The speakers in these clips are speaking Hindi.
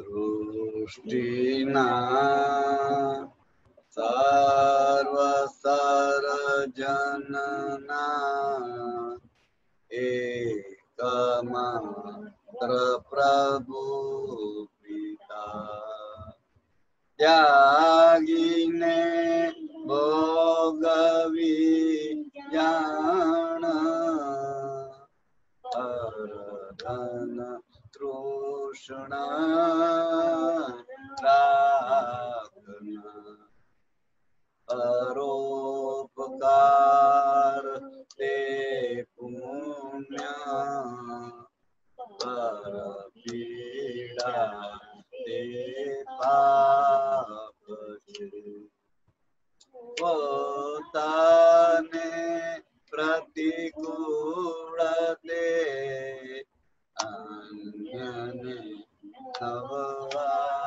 सृष्टिना। सर्वसरजनना एकमात्र प्रभु पिता। त्यागिने भोगवी जान अरधन तृष्णा प्रार्थना। परोपकार ते पुण्य पर पीड़ा ते पाप पोताने प्रतिकूल दे अन्यने नववाचरो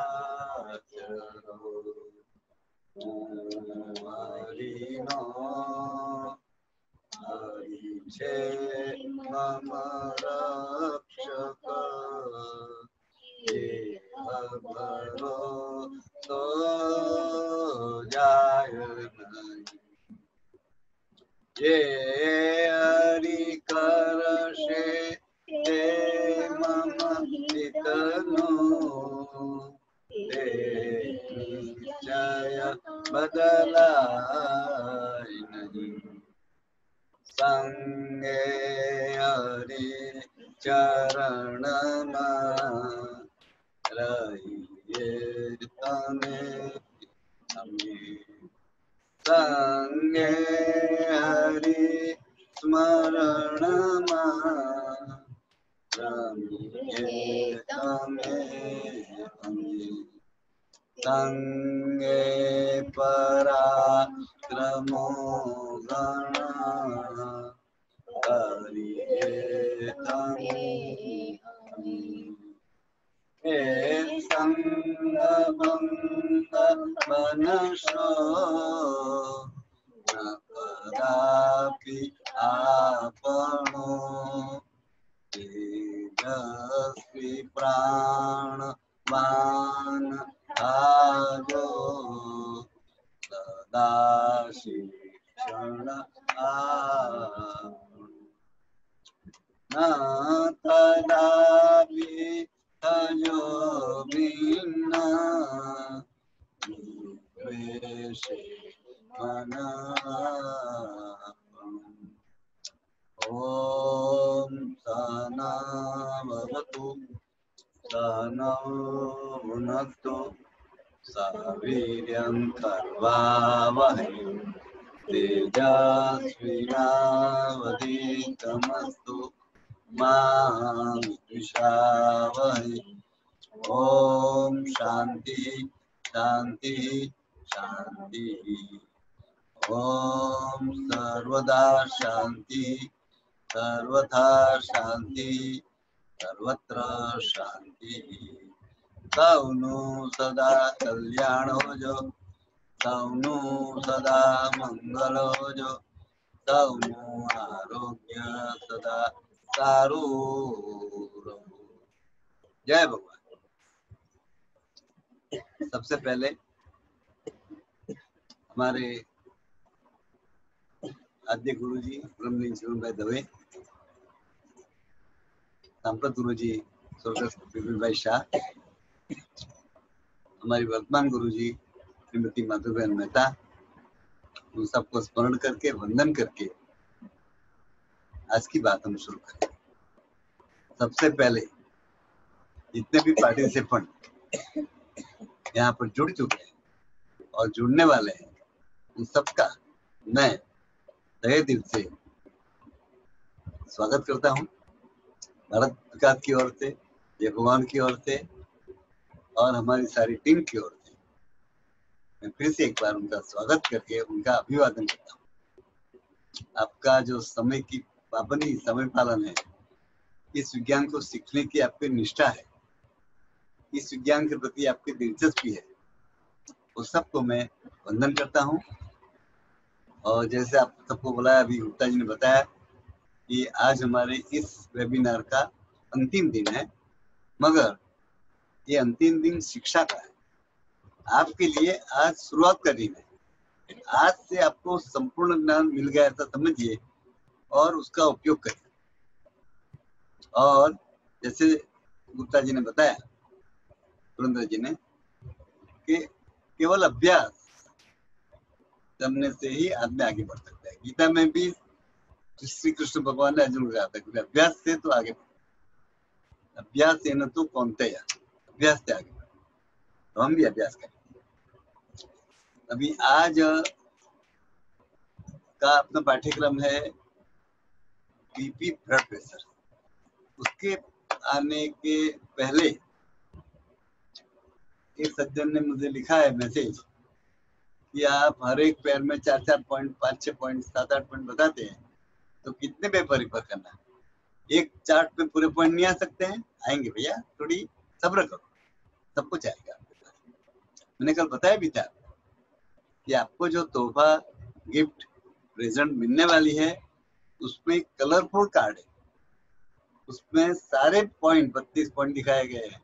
हरिणो हरिचे मम ये जाय ये हरि कर से ते मम हितनो ते निश्चय बदलाय नहीं। संगे हरि चरण रहिए तने। हमें संगे हरि स्मर तंगे पराक्रमो गण हरिये तमे मनसो न कदापि आपणो प्राण प्राणवान् आजो। सदाशिक्षण आ तदापि तयो भिन्न द्वेषे मना ॐ सनावतु नो भुनक्तु वीर्यं खर्वावहैं तेजस्विनावधीतमस्तु मा विद्विषावहै ॐ शान्ति शान्ति, शान्तिः। ॐ सर्वदा शान्ति, सर्वथा शान्तिः। सर्वत्र शान्तिः સૌનું સદા કલ્યાણ હોજો સૌનું સદા મંગલ હોજો સૌનું આરોગ્ય સદા સારું રહો जय भगवान सबसे पहले हमारे आद्य गुरु जी ब्रह्मलीन जीवन भाई दवे सांप्रत गुरु जी स्वर्गस्थ भाई शाह, हमारी वर्तमान गुरु जी श्रीमती माधुबहन मेहता, उन सबको स्मरण करके, वंदन करके, आज की बात हम शुरू करें। सबसे पहले, जितने भी पार्टिसिपेंट यहाँ पर जुड़ चुके हैं और जुड़ने वाले हैं, उन सबका मैं तहे दिल से स्वागत करता हूँ। भारत की ओर से भगवान की ओर से, और हमारी सारी टीम की ओर से। मैं फिर से एक बार उनका स्वागत करके उनका अभिवादन करता हूँ। आपका जो समय की पाबंदी समय पालन है, इस विज्ञान को सीखने की आपकी निष्ठा है, इस विज्ञान के प्रति आपकी दिलचस्पी है, उस सबको मैं वंदन करता हूँ। और जैसे आप सबको बोला अभी गुप्ता जी ने बताया कि आज हमारे इस वेबिनार का अंतिम दिन है, मगर ये अंतिम दिन शिक्षा का है। आपके लिए आज शुरुआत का दिन है। आज से आपको संपूर्ण ज्ञान मिल गया ऐसा समझिए और उसका उपयोग करिए। और जैसे गुप्ता जी ने बताया, सुरेंद्र जी ने, कि केवल अभ्यास करने से ही आदमी आगे बढ़ सकता है। गीता में भी श्री कृष्ण भगवान ने अर्जुन को कहा था अभ्यास से तो आगे अभ्यास से न तो कौनते अभ्यास से आगे तो हम भी अभ्यास करें अभी आज का अपना पाठ्यक्रम है बीपी ब्लड प्रेशर। उसके आने के पहले एक सज्जन ने मुझे लिखा है मैसेज कि आप हर एक पैर में चार चार पॉइंट पाँच छह पॉइंट सात आठ पॉइंट बताते हैं। तो कितने पेपर रिफर करना है? एक चार्ट पे पूरे पॉइंट नहीं आ सकते हैं? आएँगे भैया, थोड़ी सब्र करो सब कुछ आएगा आपके पास। मैंने कल बताया भी था कि आपको जो तोहफा गिफ्ट प्रेजेंट मिलने वाली है, उसमें कलरफुल कार्ड है। उसमें सारे पॉइंट बत्तीस पॉइंट दिखाए गए हैं।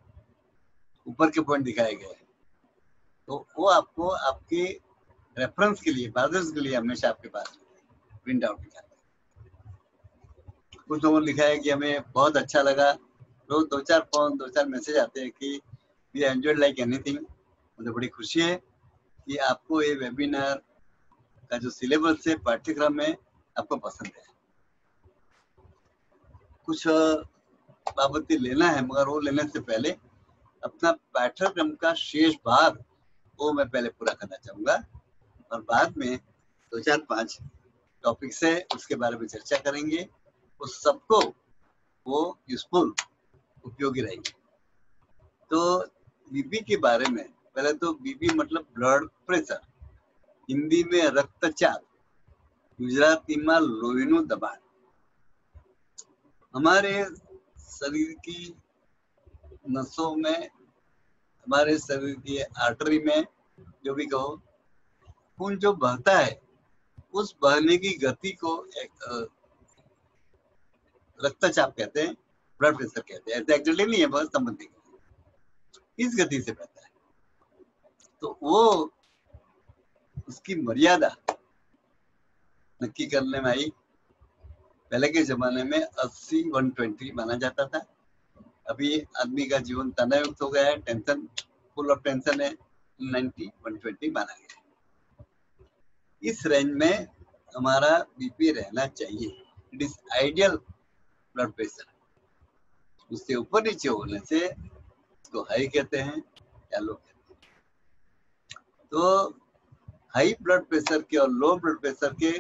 ऊपर के पॉइंट दिखाए गए हैं। तो वो आपको आपके रेफरेंस के लिए के लिए हमेशा आपके पास प्रिंट आउट दिखा कुछ लोगों ने लिखा है कि हमें बहुत अच्छा लगा। रोज दो चार फ़ोन दो चार मैसेज आते हैं कि वी एंजॉयड लाइक एनीथिंग मुझे बड़ी खुशी है कि आपको ये वेबिनार का जो सिलेबस है, पाठ्यक्रम है, आपको पसंद है। कुछ बाबती लेना है, मगर वो लेने से पहले अपना पाठ्यक्रम का शेष भाग वो मैं पहले पूरा करना चाहूँगा और बाद में दो चार पाँच टॉपिक्स है, उसके बारे में चर्चा करेंगे। उस सबको वो यूजफुल उपयोगी रहेंगे। तो बीपी के बारे में, पहले तो बीपी मतलब ब्लड प्रेशर हिंदी में रक्तचाप, गुजराती में लोहीनु दबाण हमारे शरीर की नसों में, हमारे शरीर की आर्टरी में, जो भी कहो, खून जो बहता है, उस बहने की गति को एक रक्तचाप कहते हैं ब्लड प्रेशर कहते हैं एक्चुअली नहीं है, बहुत संबंधी इस गति से बहता है। तो वो उसकी मर्यादा नक्की करने में आई। पहले के जमाने में 80 120 माना जाता था। अभी आदमी का जीवन तनायुक्त हो गया है टेंशन फुल ऑफ़ टेंशन है 90 120 माना गया इस रेंज में हमारा बीपी रहना चाहिए। It is ideal blood pressure उससे ऊपर नीचे होने से उसको हाई कहते हैं या लो कहते हैं। तो हाई ब्लड प्रेशर के और लो ब्लड प्रेशर के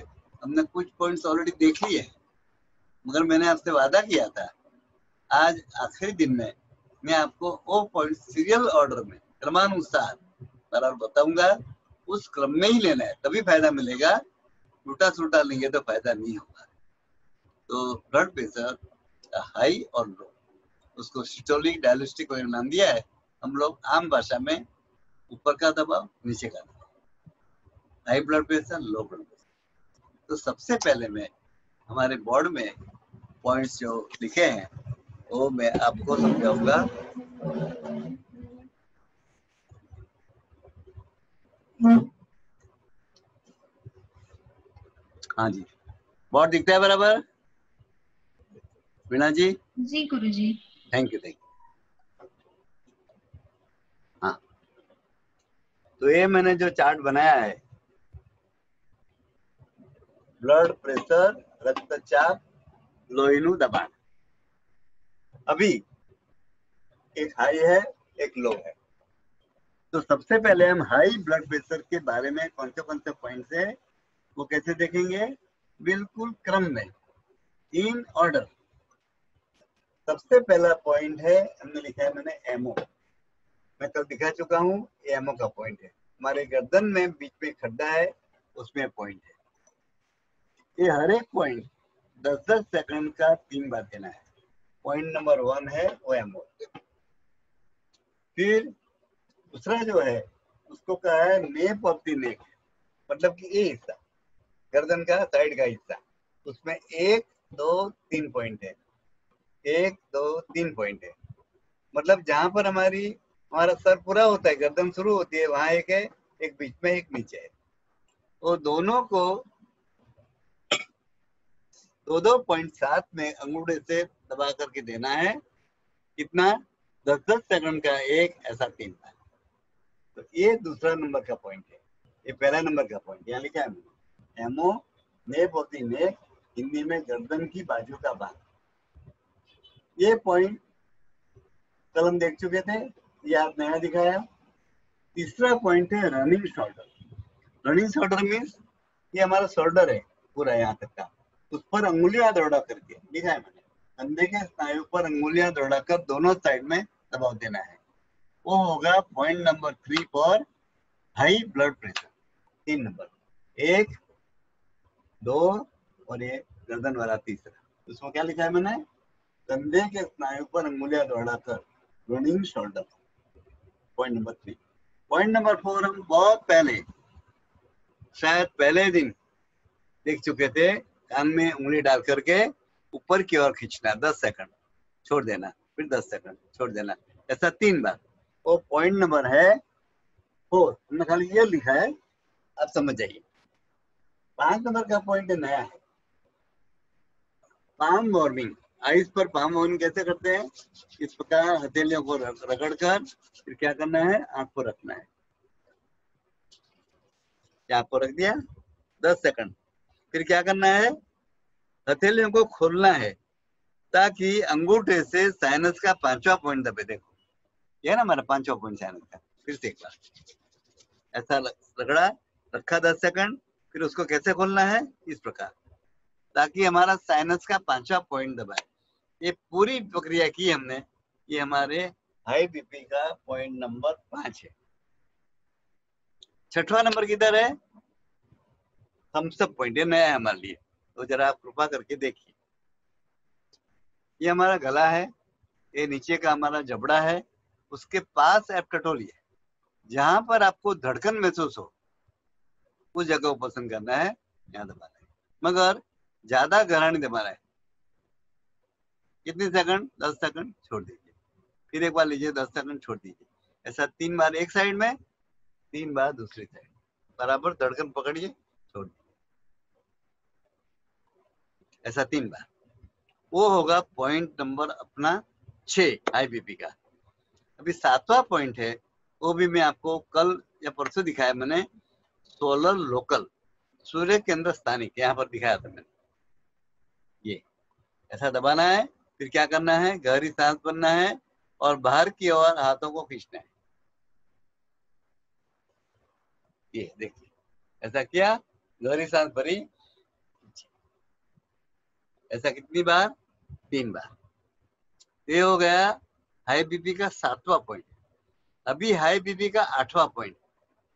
हमने कुछ पॉइंट्स ऑलरेडी देख लिए हैं। मगर मैंने आपसे वादा किया था, आज आखिरी दिन में मैं आपको वो पॉइंट सीरियल ऑर्डर में, क्रमानुसार, बराबर बताऊँगा। उस क्रम में ही लेना है, तभी फ़ायदा मिलेगा। उल्टा सुल्टा लेंगे तो फ़ायदा नहीं होगा। तो ब्लड प्रेशर हाई और लो उसको सिस्टोलिक डायलिस्टिक वगैरह नाम दिया है। हम लोग आम भाषा में ऊपर का दबाव, नीचे का दबाव। High blood pressure low blood pressure तो सबसे पहले मैं हमारे बोर्ड में पॉइंट्स जो लिखे हैं, वो मैं आपको समझाऊँगा। हाँ जी। बोर्ड दिखता है बराबर? वीणा जी? जी Guru ji. Thank you thank you हाँ। तो ये मैंने जो चार्ट बनाया है ब्लड प्रेशर रक्तचाप लोहिनु दबाण अभी एक हाई है एक लो है। तो सबसे पहले हम हाई ब्लड प्रेशर के बारे में कौन से कौन से पॉइंट्स है वो कैसे देखेंगे? बिल्कुल क्रम में। इन ऑर्डर सबसे पहला पॉइंट है, हमने लिखा है मैंने एमओ मैं कल दिखा चुका हूँ एमओ का पॉइंट है। हमारे गर्दन में बीच में खड्डा है, उसमें पॉइंट है। ये हर एक पॉइंट दस दस सेकंड का तीन बार देना है। पॉइंट नंबर वन है, वो एमओ फिर दूसरा जो है, उसको कहा है नेप ऑफ़ द नेक मतलब कि ये हिस्सा, गर्दन का साइड का हिस्सा। उसमें एक, दो, तीन पॉइंट है। एक, दो, तीन पॉइंट है। मतलब जहाँ पर हमारी, हमारा सर पूरा होता है, गर्दन शुरू होती है, वहाँ एक है, एक बीच में, एक नीचे है। तो दोनों को, दो दो पॉइंट सात में अंगूठे से दबा करके देना है। कितना? दस दस सेकंड का एक, ऐसा तीन था। तो ये दूसरा नंबर का पॉइंट है। ये पहला नंबर का पॉइंट यहाँ लिखा है एमओ नेप होती हिंदी में गर्दन की बाजू का भाग ये पॉइंट कल हम देख चुके थे, ये आप नया दिखाया। तीसरा पॉइंट है running shoulder running shoulder means ये हमारा शोल्डर है, पूरा यहाँ तक का। उस पर अंगुलियाँ दौड़ा करके लिखा है मैंने। कंधे के स्नायु पर अंगुलियाँ दौड़ाकर दोनों साइड में दबाव देना है। वो होगा पॉइंट नंबर थ्री पर हाई ब्लड प्रेशर तीन नंबर एक, दो, और ये गर्दन वाला तीसरा। उसमें क्या लिखा है मैंने? कंधे के स्नायु पर अंगुलियाँ दौड़ाकर running shoulder point number three point number four हम बहुत पहले, शायद पहले दिन देख चुके थे, कान में उंगली डाल करके ऊपर की ओर खींचना। दस सेकंड छोड़ देना। फिर दस सेकंड छोड़ देना। ऐसा तीन बार। वो पॉइंट नंबर है फोर हमने खाली ये लिखा है। आप समझ जाइए। पाँच नंबर का पॉइंट नया है। पाम वार्मिंग आइस पर पाम वार्मिंग कैसे करते हैं? इस प्रकार हथेलियों को रगड़ कर फिर क्या करना है? आँख को रखना है। क्या आपको रख दिया? दस सेकंड। फिर क्या करना है? हथेलियों को खोलना है, ताकि अंगूठे से साइनस का पांचवा पॉइंट दबे। देखो, ये ना हमारा पांचवा पॉइंट साइनस का। फिर से एक बार। ऐसा रगड़ा, रखा दस सेकंड, फिर उसको कैसे खोलना है? इस प्रकार। ताकि हमारा साइनस का पांचवा पॉइंट दबाए। ये पूरी प्रक्रिया की हमने, ये हमारे हाई बीपी का पॉइंट नंबर पाँच है। छठवा नंबर किधर है? हम सब पॉइंट नया है हमारे लिए। तो जरा आप कृपा करके देखिए। ये हमारा गला है, ये नीचे का हमारा जबड़ा है, उसके पास एप्टटोली है। जहाँ पर आपको धड़कन महसूस हो, उस जगह को पसंद करना है यहाँ दबाना है। मगर ज़्यादा गहरा नहीं दबाना है। कितने सेकंड? दस सेकंड छोड़ दीजिए। फिर एक बार लीजिए, दस सेकंड छोड़ दीजिए। ऐसा तीन बार एक साइड में, तीन बार दूसरी साइड। बराबर धड़कन पकड़िए, छोड़ दीजिए। ऐसा तीन बार। वो होगा पॉइंट नंबर अपना छ आई बीपी का। अभी सातवां पॉइंट है, वो भी मैं आपको कल या परसों दिखाया मैंने। सोलर लोकल सूर्य केंद्र स्थानिक, यहाँ पर दिखाया था मैंने। ये। ऐसा दबाना है। फिर क्या करना है? गहरी सांस बनना है और बाहर की ओर हाथों को खींचना है। ये देखिए, ऐसा किया, गहरी सांस भरी। ऐसा कितनी बार? तीन बार। ये हो गया हाई बीपी का सातवां पॉइंट अभी हाई बीपी का आठवां पॉइंट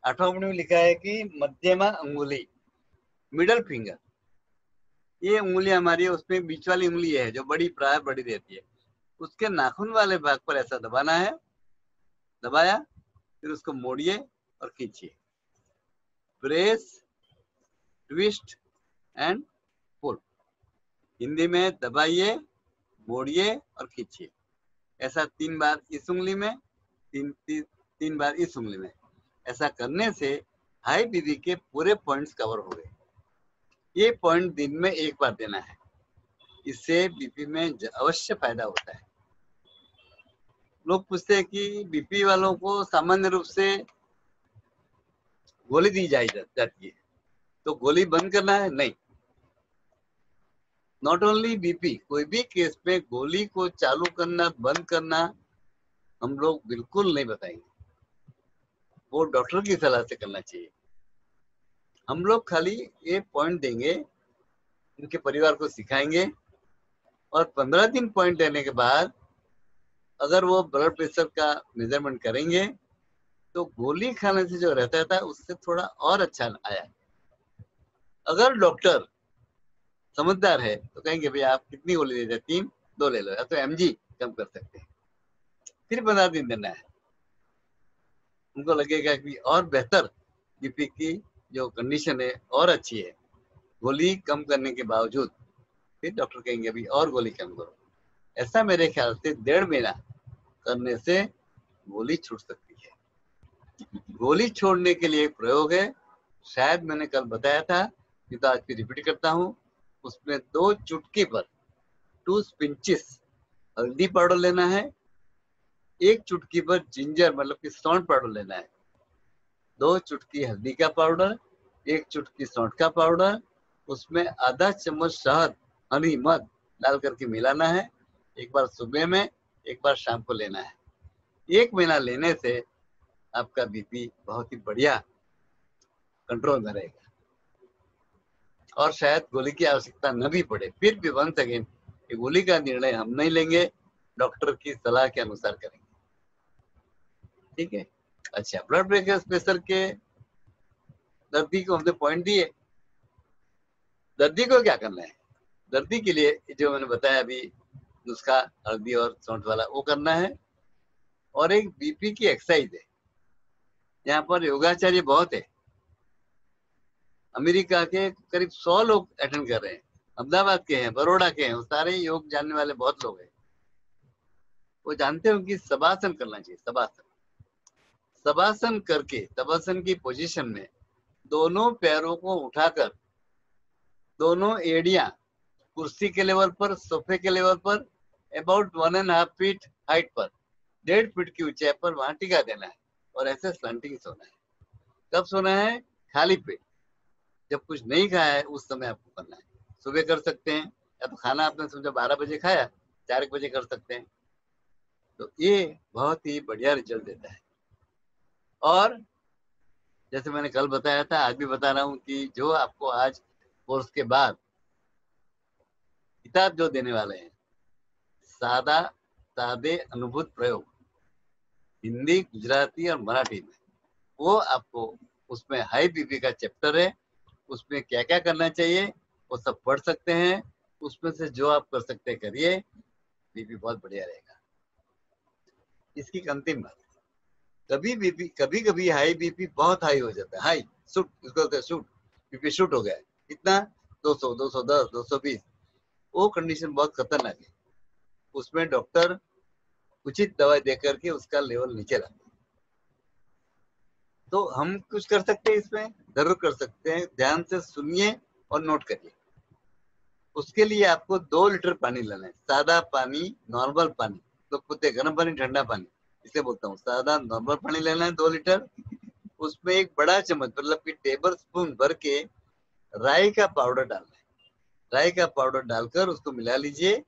आठवां पॉइंट में लिखा है कि मध्यमा अंगुली मिडल फिंगर ये उंगली हमारी, उसमें बीच वाली उंगली है, जो बड़ी, प्राय बड़ी रहती है। उसके नाखून वाले भाग पर ऐसा दबाना है, दबाया, फिर उसको मोड़िए और खींचिए। Press, twist and pull. Hindi में दबाइए, मोड़िए और खींचिए। ऐसा तीन बार इस उंगली में, तीन तीन तीन बार इस उंगली में। ऐसा करने से हाई बीबी के पूरे पॉइंट्स कवर हो गए। ये पॉइंट दिन में एक बार देना है। इससे बीपी में अवश्य फ़ायदा होता है। लोग पूछते हैं कि बीपी वालों को सामान्य रूप से गोली दी जाई जाती है। तो गोली बंद करना है? नहीं। नॉट ओनली बीपी कोई भी केस में गोली को चालू करना, बंद करना, हम लोग बिल्कुल नहीं बताएँगे। वो डॉक्टर की सलाह से करना चाहिए। हम लोग खाली ये पॉइंट देंगे, उनके परिवार को सिखाएँगे और पंद्रह दिन पॉइंट देने के बाद अगर वो ब्लड प्रेशर का मेज़रमेंट करेंगे तो गोली खाने से जो रहता था, उससे थोड़ा और अच्छा आया। अगर डॉक्टर समझदार है तो कहेंगे, भैया, आप कितनी गोली देते तीन, दो ले लो, या तो एमजी कम कर सकते हैं। फिर पंद्रह दिन देना है। उनको लगेगा कि और बेहतर बीपी की जो कंडीशन है, और अच्छी है। गोली कम करने के बावजूद, फिर डॉक्टर कहेंगे, अभी और गोली कम करो। ऐसा मेरे ख्याल से डेढ़ महीना करने से गोली छूट सकती है। गोली छोड़ने के लिए एक प्रयोग है। शायद मैंने कल बताया था कि तो आज फिर रिपीट करता हूँ, उसमें दो चुटकी पर टू स्पिंचिस हल्दी पाउडर लेना है, एक चुटकी पर जिंजर मतलब कि सौंठ पाउडर लेना है। दो चुटकी हल्दी का पाउडर, एक चुटकी सौंठ का पाउडर, उसमें आधा चम्मच शहद, हनी, मध डाल करके मिलाना है। एक बार सुबह में, एक बार शाम को लेना है। एक महीना लेने से आपका बीपी बहुत ही बढ़िया कंट्रोल में रहेगा। और शायद गोली की आवश्यकता न भी पड़े। फिर भी वन सेकेंड गोली का निर्णय हम नहीं लेंगे। डॉक्टर की सलाह के अनुसार करेंगे। ठीक है? अच्छा ब्लड प्रेशर के दर्दी को हमने पॉइंट दिए। दर्दी को क्या करना है? दर्दी के लिए जो मैंने बताया अभी, नुस्खा, हल्दी और सौंठ वाला, वो करना है। और एक बीपी की एक्सरसाइज है। यहाँ पर योगाचार्य बहुत है। अमेरिका के करीब सौ लोग अटेंड कर रहे हैं। अहमदाबाद के हैं बड़ोड़ा के हैं सारे योग जानने वाले बहुत लोग हैं। वो जानते हो कि सबासन करना चाहिए सबासन सबासन करके तबासन की पोजीशन में दोनों पैरों को उठाकर, दोनों एड़िया कुर्सी के लेवल पर, सोफे के लेवल पर about one and half feet height पर, डेढ़ फीट की ऊंचाई पर वहाँ टिका देना है और ऐसे स्लंटिंग सोना है। कब सोना है? खाली पेट। जब कुछ नहीं खाया है, उस समय आपको करना है। सुबह कर सकते हैं, या तो खाना आपने समझो बारह बजे खाया, चार बजे कर सकते हैं। तो ये बहुत ही बढ़िया रिज़ल्ट देता है। और जैसे मैंने कल बताया था, आज भी बता रहा हूँ कि जो आपको आज कोर्स के बाद किताब जो देने वाले हैं, सादा, सादे, अनुभूत प्रयोग, हिंदी, गुजराती और मराठी में, वो आपको उसमें हाई बीपी का चैप्टर है, उसमें क्या क्या करना चाहिए, वो सब पढ़ सकते हैं, उसमें से जो आप कर सकते करिए बीपी बहुत बढ़िया रहेगा। इसकी अंतिम बात। कभी बीपी कभी कभी हाई बीपी बहुत हाई हो जाता है। हाई शूट इसको शूट बीपी शूट हो गया कितना? 200 210 220 वो कंडीशन बहुत खतरनाक है। उसमें डॉक्टर उचित दवाई देकर के उसका लेवल नीचे लाते तो हम कुछ कर सकते हैं इसमें, ज़रूर कर सकते हैं। ध्यान से सुनिए और नोट करिए। उसके लिए आपको दो लीटर पानी लेना है। सादा पानी नॉर्मल पानी तो कुत्ते गर्म पानी, ठंडा पानी। इसे बोलता हूँ, सादा नॉर्मल पानी लेना है दो लीटर, उसमें एक बड़ा चम्मच मतलब कि टेबल स्पून भर के राई का पाउडर डालना है। राई का पाउडर डालकर उसको मिला लीजिए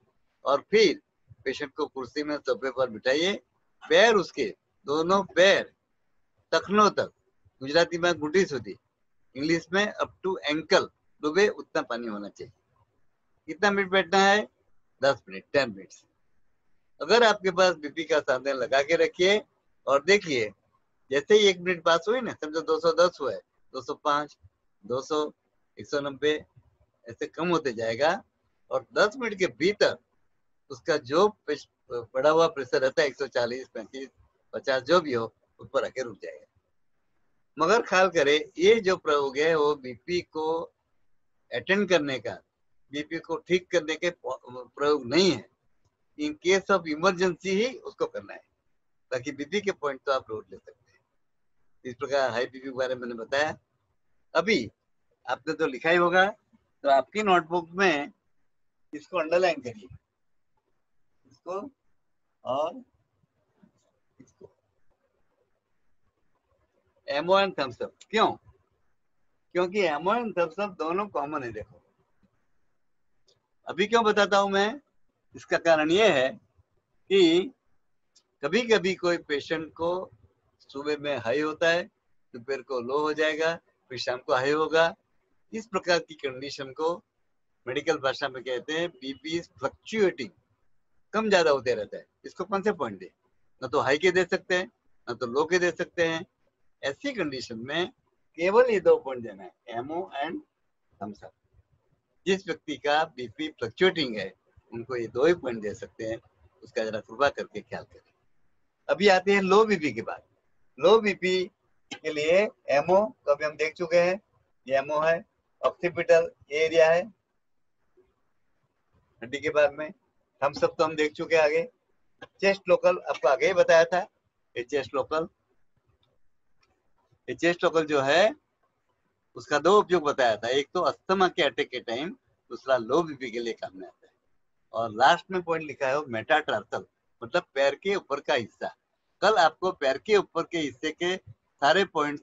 और फिर पेशेंट को कुर्सी में सोफे पर बिठाइए। पैर उसके, दोनों पैर तखनों तक, गुजराती में गुटी सुधी, इंग्लिश में अप टू एंकल डूबे उतना पानी होना चाहिए। कितना मिनट बैठना है? दस मिनट टेन मिनट अगर आपके पास बीपी का साधन लगा के रखिए और देखिए जैसे ही एक मिनट पास हुई ना समझो 210 हुआ है 205, 200, 190 ऐसे कम होते जाएगा और 10 मिनट के भीतर उसका जो बढ़ा हुआ प्रेशर रहता है 140, 35, 50 जो भी हो उस पर आके रुक जाएगा। मगर ख्याल करे ये जो प्रयोग है वो बीपी को अटेंड करने का बीपी को ठीक करने के प्रयोग नहीं है। इन केस ऑफ़ इमरजेंसी ही उसको करना है। ताकि बीपी के पॉइंट तो आप रोड ले सकते हैं। इस प्रकार हाई बीपी के बारे में मैंने बताया। अभी आपने तो लिखा ही होगा तो आपकी नोटबुक में इसको अंडरलाइन करिए। इसको और इसको। एमओ एंड थम्सअप क्यों? क्योंकि M O and Thums Up दोनों कॉमन है, देखो। अभी क्यों बताता हूँ मैं? इसका कारण यह है कि कभी कभी कोई पेशेंट को सुबह में हाई होता है, दोपहर को लो हो जाएगा, फिर शाम को हाई होगा। इस प्रकार की कंडीशन को मेडिकल भाषा में कहते हैं बीपी फ्लक्चुएटिंग कम ज़्यादा होते रहता है। इसको कौन से पॉइंट दे? न तो हाई के दे सकते हैं, न तो लो के दे सकते हैं। ऐसी कंडीशन में केवल ये दो पॉइंट देना है एमओ एंड जिस व्यक्ति का बीपी फ्लक्चुएटिंग है उनको ये दो ही पॉइंट दे सकते हैं, उसका जरा कृपा करके ख्याल करें। अभी आते हैं लो बीपी के बाद लो बीपी के लिए एमओ तो अभी हम देख चुके हैं, ये एमओ है ऑक्सीपिटल एरिया है, हड्डी के बाद में। हम सब तो हम देख चुके आगे। चेस्ट लोकल आपको आगे ही बताया था, ये चेस्ट लोकल ये चेस्ट लोकल जो है, उसका दो उपयोग बताया था। एक तो अस्थमा के अटैक के टाइम दूसरा लो बीपी के लिए काम में आता है। और लास्ट में पॉइंट लिखा है मेटाटार्सल मतलब पैर के ऊपर का हिस्सा। कल आपको पैर के ऊपर के हिस्से के सारे पॉइंट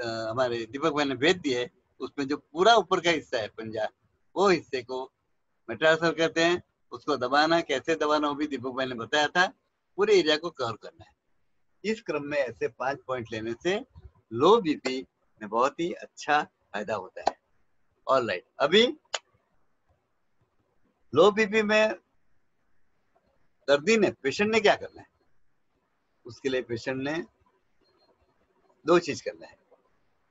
हमारे दीपक भाई ने भेज दिए, उसमें जो पूरा ऊपर का हिस्सा है पंजा वो हिस्से को मेटाटार्सल कहते हैं। उसको दबाना, कैसे दबाना, वो भी दीपक भाई ने बताया था। पूरे एरिया को कवर करना है। इस क्रम में ऐसे पाँच पॉइंट लेने से लो बीपी में बहुत ही अच्छा फ़ायदा होता है। ऑल राइट अभी लो बीपी में दर्दी ने पेशेंट ने क्या करना है? उसके लिए पेशेंट ने दो चीज़ करना है।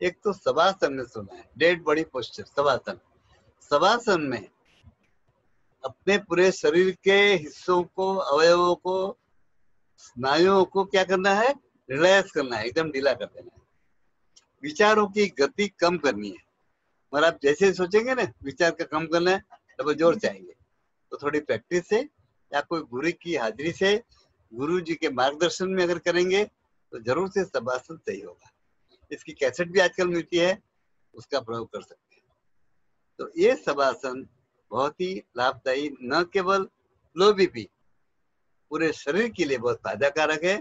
एक तो सवासन में सुना है, dead body posture shavasana. Shavasana में अपने पूरे शरीर के हिस्सों को, अवयवों को, स्नायुओं को क्या करना है? रिलैक्स करना है, एकदम ढीला कर देना है। विचारों की गति कम करनी है। मगर आप जैसे सोचेंगे ना, विचार का कम करना है तो ज़ोर चाहेंगे। तो थोड़ी प्रैक्टिस से या कोई गुरु की हाजिरी से गुरु जी के मार्गदर्शन में अगर करेंगे तो ज़रूर से सबासन सही होगा। इसकी कैसेट भी आजकल मिलती है, उसका प्रयोग कर सकते हैं। तो ये सबासन बहुत ही लाभदायी, न केवल लो बीपी पूरे शरीर के लिए बहुत फ़ायदा कारक है।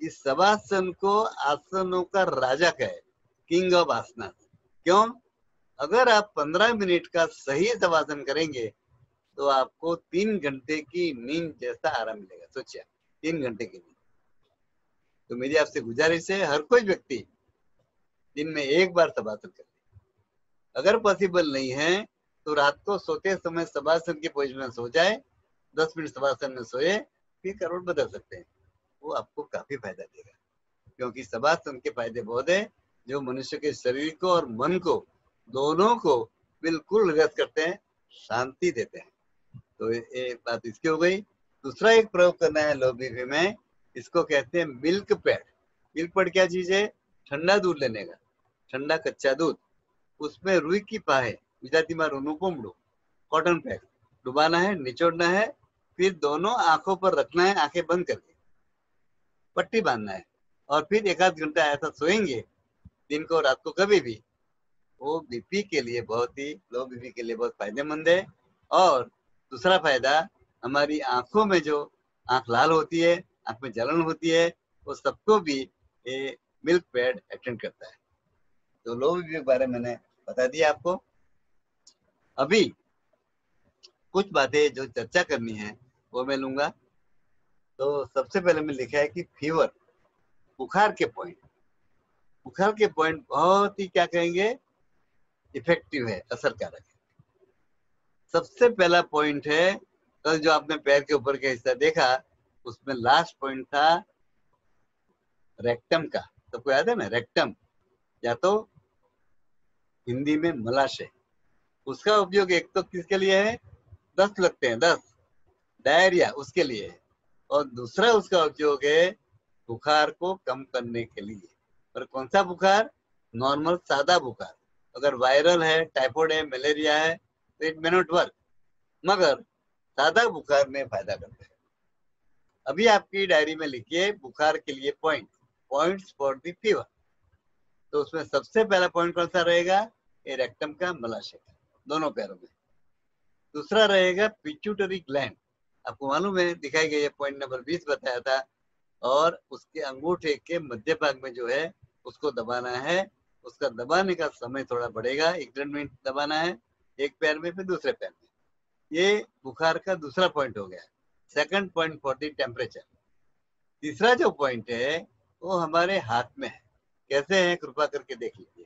इस सवासन को आसनों का राजा कहे किंग ऑफ़ आसना क्यों? अगर आप पंद्रह मिनट का सही सवासन करेंगे तो आपको तीन घंटे की नींद जैसा आराम मिलेगा। सोचिए, तीन घंटे की नींद। तो मेरी आपसे गुजारिश है, हर कोई व्यक्ति दिन में एक बार सवासन करे अगर पॉसिबल नहीं है तो रात को सोते समय सवासन की पोजिशन में सो जाए, दस मिनट सवासन में सोए, फिर करोड़ बदल सकते हैं। वो आपको काफ़ी फ़ायदा देगा। क्योंकि सबासन के फ़ायदे बहुत है, जो मनुष्य के शरीर को और मन को दोनों को बिल्कुल रिलैक्स करते हैं, शांति देते हैं। तो ये बात इसकी हो गई। दूसरा एक प्रयोग करना है लो बीपी में, इसको कहते हैं मिल्क पैड। मिल्क पैड क्या चीज़ है? ठंडा दूध लेने का, ठंडा कच्चा दूध। उसमें रुई की पाहे गुजराती में रूनू कॉटन पैड डुबाना है, निचोड़ना है, फिर दोनों आँखों पर रखना है, आँखें बंद करके। पट्टी बांधना है, और फिर एक आध घंटा ऐसा सोएँगे, दिन को रात को कभी भी। वो बीपी के लिए बहुत ही लो बीपी के लिए बहुत फ़ायदेमंद है। और दूसरा फ़ायदा, हमारी आँखों में जो आँख लाल होती है, आँख में जलन होती है, वो सबको भी ये मिल्क पैड अटेंड करता है। तो लो बीपी के बारे में मैंने बता दिया आपको। अभी कुछ बातें जो चर्चा करनी है, वो मैं लूँगा। तो सबसे पहले में लिखा है कि फीवर बुखार के पॉइंट बुखार के पॉइंट बहुत ही क्या कहेंगे? इफ़ेक्टिव है, असरकारक है। सबसे पहला पॉइंट है, कल जो आपने पैर के ऊपर का हिस्सा देखा, उसमें लास्ट पॉइंट था रेक्टम का। सबको याद है ना? रेक्टम या तो हिंदी में मलाशय। उसका उपयोग एक तो किसके लिए है? दस लगते हैं, दस। डायरिया उसके लिए है। और दूसरा उसका उपयोग है बुखार को कम करने के लिए। पर कौन सा बुखार? नॉर्मल सादा बुखार। अगर वायरल है टाइफॉइड है मलेरिया है तो इट मे नॉट वर्क मगर सादा बुखार में फ़ायदा करते हैं। अभी आपकी डायरी में लिखिए बुखार के लिए point points for the fever तो उसमें सबसे पहला पॉइंट कौन सा रहेगा? ये रेक्टम का मलाशय दोनों पैरों में। दूसरा रहेगा पिच्यूटरी ग्लैंड आपको मालूम है, दिखाई गई है पॉइंट नंबर बीस बताया था और उसके अंगूठे के मध्य भाग में जो है, उसको दबाना है। उसका दबाने का समय थोड़ा बढ़ेगा। एक डेढ़ मिनट दबाना है, एक पैर में, फिर दूसरे पैर में। ये बुखार का दूसरा पॉइंट हो गया। Second point for the temperature तीसरा जो पॉइंट है, वो हमारे हाथ में है। कैसे है, कृपा करके देख लीजिए।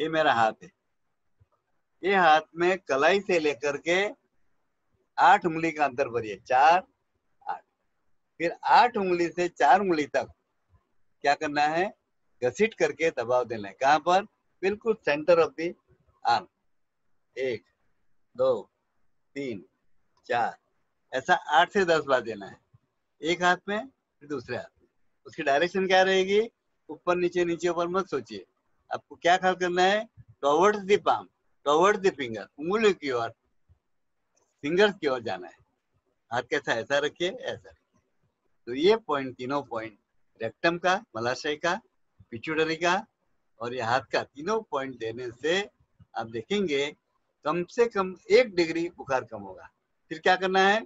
ये मेरा हाथ है। ये हाथ में कलाई से लेकर के आठ उंगली का अंतर भरिए। चार, आठ। फिर आठ उंगली से चार उंगली तक क्या करना है? घसीट करके दबाव देना है। कहाँ पर? बिल्कुल सेंटर ऑफ़ दी आर्म एक, दो, तीन, चार। ऐसा आठ से दस बार देना है। एक हाथ में, फिर दूसरे हाथ में। उसकी डायरेक्शन क्या रहेगी? ऊपर, नीचे नीचे, ऊपर मत सोचिए। आपको क्या ख्याल करना है? Towards the palm towards the finger उंगली की ओर फिंगर्स की ओर जाना है। हाथ कैसा ऐसा रखिए, ऐसा तो ये पॉइंट तीनों पॉइंट रेक्टम का, मलाशय का पिचुडरी का और ये हाथ का तीनों पॉइंट देने से आप देखेंगे कम से कम एक डिग्री बुखार कम होगा। फिर क्या करना है?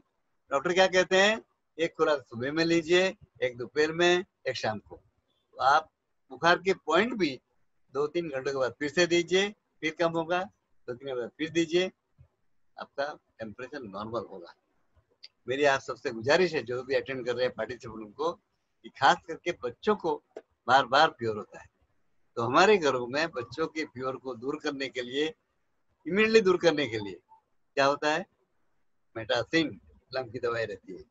डॉक्टर क्या कहते हैं? एक खुराक सुबह में लीजिए, एक दोपहर में, एक शाम को। तो आप बुखार के पॉइंट भी दो तीन घंटों के बाद फिर से दीजिए, फिर कम होगा दो तीन घंटे फिर दीजिए, आपका टेम्परेचर नॉर्मल होगा। मेरी आप सबसे गुजारिश है, जो भी अटेंड कर रहे हैं पार्टिसिपेंट उनको, कि खास करके बच्चों को बार बार फीवर होता है। तो हमारे घरों में बच्चों के फीवर को दूर करने के लिए इमीडिएटली दूर करने के लिए क्या होता है? मेटासिन लम की दवाई रहती है।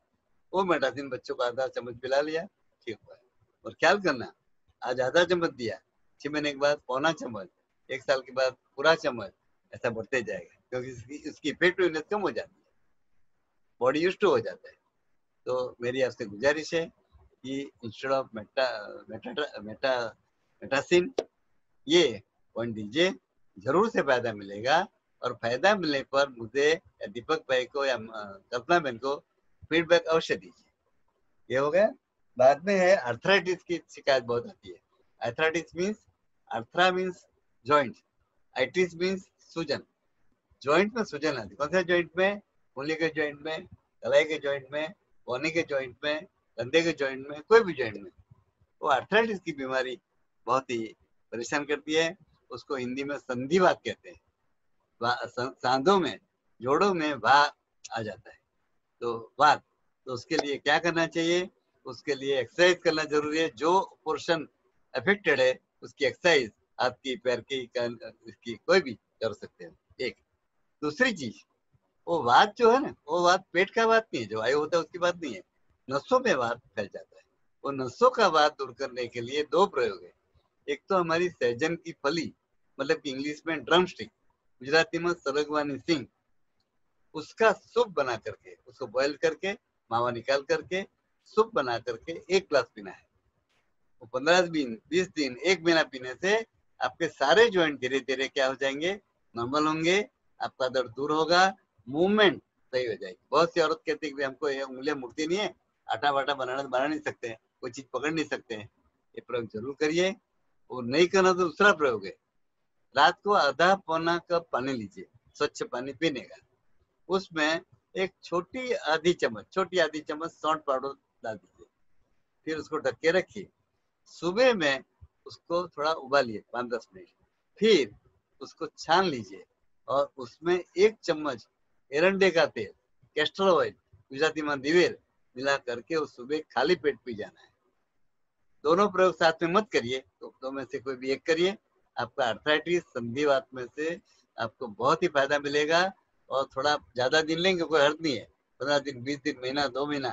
वो मेटासिन बच्चों को आधा चम्मच पिला लिया, ठीक हुआ। और ख्याल करना, आज आधा चम्मच दिया, छह महीने के बाद पौना चम्मच, एक साल के बाद पूरा चम्मच, ऐसा बढ़ते जाएगा, क्योंकि इसकी उसकी इफेक्टिवनेस कम हो जाती है। बॉडी यूज़ हो जाता है। तो मेरी आपसे गुजारिश है कि instead of meta meta meta Metacin ये पॉइंट दीजिए ज़रूर से फ़ायदा मिलेगा। और फ़ायदा मिलने पर मुझे दीपक भाई को या कल्पना बहन को फीडबैक अवश्य दीजिए। ये हो गया। बाद में है अर्थराइटिस की शिकायत बहुत आती है। Arthritis means arthra means joint itis means सूजन जॉइंट में सूजन आती है। कौन से जॉइंट में? उंगली के जॉइंट में, कलाई के जॉइंट में, कोने के जॉइंट में कंधे के जॉइंट में, कोई भी जॉइंट में, वो अर्थराइटिस की बीमारी बहुत ही परेशान करती है। उसको हिंदी में संधिवात कहते हैं। सांधों में, जोड़ों में भा आ जाता है। तो बात तो उसके लिए क्या करना चाहिए? उसके लिए एक्सरसाइज करना ज़रूरी है। जो पोर्शन अफेक्टेड है, उसकी एक्सरसाइज आपकी पैर की इसकी कोई भी कर सकते हैं। एक। दूसरी चीज़, वो बात जो है ना, वो बात पेट का बात नहीं है। जो आयु होता है, उसकी बात नहीं है। नसों में बात फैल जाता है। वो नसों का बात दूर करने के लिए दो प्रयोग है। एक तो हमारी सहजन की फली मतलब इंग्लिश में ड्रम स्टिक गुजराती में सरगवानी सिंह, उसका सूप बना करके, उसको बॉईल करके, मावा निकाल करके, सूप बना करके एक ग्लास पीना है। वो पंद्रह दिन, बीस दिन, एक महीना पीने से आपके सारे ज्वाइंट धीरे धीरे क्या हो जाएँगे? नॉर्मल होंगे, आपका दर्द दूर होगा मूवमेंट सही हो जाएगी। बहुत सी औरत कहती है हमको ये उंगलियाँ मुड़ती नहीं है। आटा वाटा बनाना, बना नहीं सकते कोई चीज़ पकड़ नहीं सकते हैं। ये प्रयोग ज़रूर करिए, और नहीं करना तो दूसरा प्रयोग है। रात को आधा पौना कप पानी लीजिए, स्वच्छ पानी पीने का। उसमें एक छोटी आधी चम्मच, छोटी आधी चम्मच सौंठ पाउडर डाल दीजिए। फिर उसको ढक के रखिए। सुबह में उसको थोड़ा उबालिए, पाँच दस मिनट। फिर उसको छान लीजिए, और उसमें एक चम्मच एरंडे का तेल कैस्टर ऑयल गुजराती में दिवेर मिला करके उस सुबह खाली पेट पी जाना है। दोनों प्रयोग साथ में मत करिए तो दो में से कोई भी एक करिए। आपका अर्थराइटिस संधिवात में से आपको बहुत ही फ़ायदा मिलेगा और थोड़ा ज़्यादा दिन लेंगे, कोई हर्ज नहीं है। पंद्रह दिन, बीस दिन, महीना, दो महीना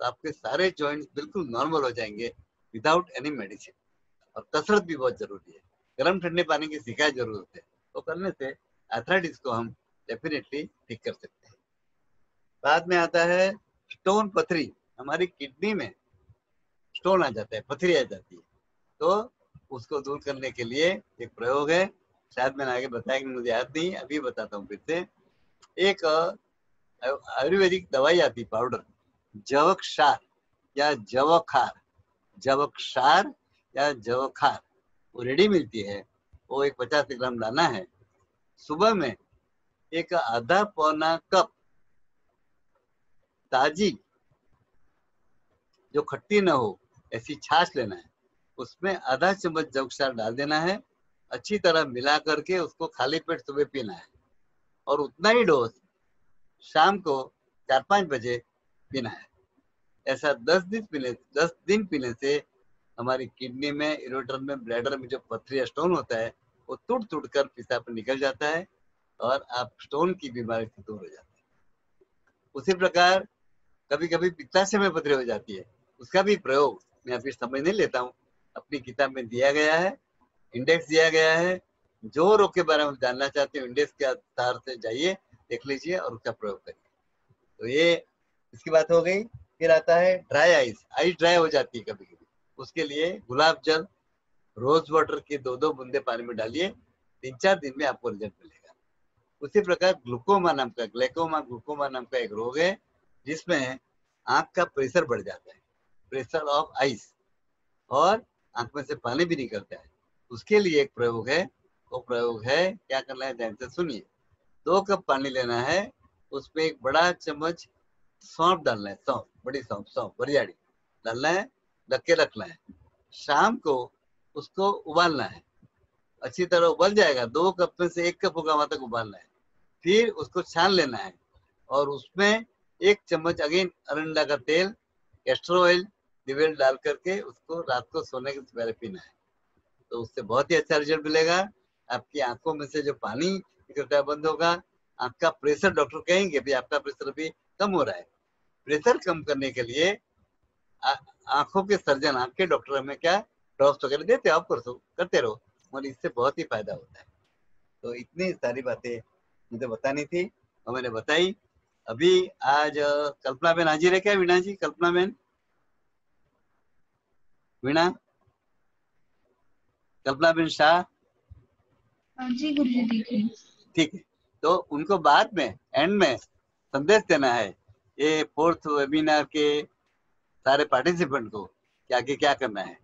तो आपके सारे जॉइंट्स बिल्कुल नॉर्मल हो जाएँगे विदाउट एनी मेडिसिन और कसरत भी बहुत ज़रूरी है। गर्म ठंडे पानी की शिकायत ज़रूरत है। तो करने से एथराइटिस को हम डेफिनेटली ठीक कर सकते हैं। बाद में आता है स्टोन पथरी, हमारी किडनी में स्टोन आ जाता है, पथरी आ जाती है। तो उसको दूर करने के लिए एक प्रयोग है। शायद मैंने आगे बताया कि मुझे याद नहीं, अभी बताता हूँ फिर से। एक आयुर्वेदिक दवाई आती पाउडर। जवक्षार या जवखार। जवक्षार या जवखार। वो रेडी मिलती है। वो एक पचास ग्राम लाना है। सुबह में एक आधा पौना कप ताजी, जो खट्टी ना हो, ऐसी छाछ लेना है। उसमें आधा चम्मच जवक्षार डाल देना है। अच्छी तरह मिला करके उसको खाली पेट सुबह पीना है। और उतना ही डोज शाम को चार पाँच बजे पीना है। ऐसा दस दिन पीने, दस दिन पीने से हमारी किडनी में इरोटर में, ब्लैडर में जो पथरी स्टोन होता है, वो टूट टूट कर पेशाब निकल जाता है और आप स्टोन की बीमारी से दूर हो जाते हैं। उसी प्रकार कभी कभी पित्ताशय में पथरी हो जाती है। उसका भी प्रयोग मैं अभी समझ नहीं लेता हूँ। अपनी किताब में दिया गया है इंडेक्स दिया गया है। जो रोग के बारे में जानना चाहते हो इंडेक्स के आधार से जाइए, देख लीजिए और उसका प्रयोग करिए। तो ये इसकी बात हो गई। फिर आता है ड्राई आइस आइस ड्राई हो जाती है कभी कभी उसके लिए गुलाब जल रोज वाटर के दो दो बूंदे पानी में डालिए। तीन चार दिन में आपको रिज़ल्ट मिलेगा। उसी प्रकार ग्लूकोमा नाम का ग्लैकोमा ग्लूकोमा नाम का एक रोग है। जिसमें आँख का प्रेशर बढ़ जाता है, प्रेशर ऑफ़ आइस, और आँख में से पानी भी निकलता है। उसके लिए एक प्रयोग है, वो प्रयोग है, क्या करना है, ध्यान से सुनिए। दो कप पानी लेना है, उसमें एक बड़ा चम्मच सौंफ डालना है, सौंफ, बड़ी सौंफ सौंफ बरियाड़ी डालना है ढक के रखना है। शाम को उसको उबालना है। अच्छी तरह उबल जाएगा, दो कप में से एक कप होगा वहाँ तक उबालना है। फिर उसको छान लेना है, और उसमें एक चम्मच अगेन अरंडा का तेल एस्ट्रो ऑयल दिवेल डाल करके उसको रात को सोने के पहले पीना है। तो उससे बहुत ही अच्छा रिज़ल्ट मिलेगा। आपकी आँखों में से जो पानी निकलता है बंद होगा, आपका प्रेशर डॉक्टर कहेंगे भी आपका प्रेशर अभी कम हो रहा है। प्रेशर कम करने के लिए आँखों के सर्जन आँख के डॉक्टर हमें क्या ड्रॉप्स वगैरह देते हो? आप कर करते रहो और इससे बहुत ही फ़ायदा होता है। तो इतनी सारी बातें मुझे बतानी थी और मैंने बताई। अभी आज कल्पना बहन हाजिर है क्या वीणा जी कल्पना बहन वीणा? कल्पना बहन शाह? हाँ जी गुरु जी ठीक है। तो उनको बाद में एंड में संदेश देना है ये फोर्थ वेबिनार के सारे पार्टिसिपेंट को क्या आगे क्या करना है।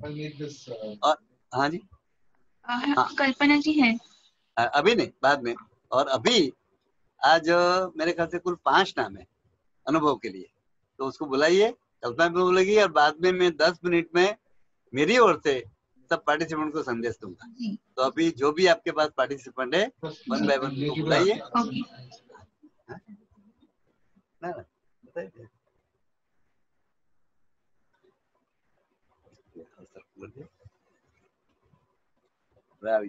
और हाँ जी? हाँ, कल्पना जी है। अभी नहीं बाद में। और अभी आज मेरे ख्याल से कुल पाँच नाम है अनुभव के लिए। तो उसको बुलाइए कल्पना भी बोलेगी और बाद में मैं दस मिनट में मेरी ओर से सब पार्टिसिपेंट को संदेश दूँगा। तो अभी जो भी आपके पास पार्टिसिपेंट है वन बाय वन को बुलाइए। ना बताइए। देखा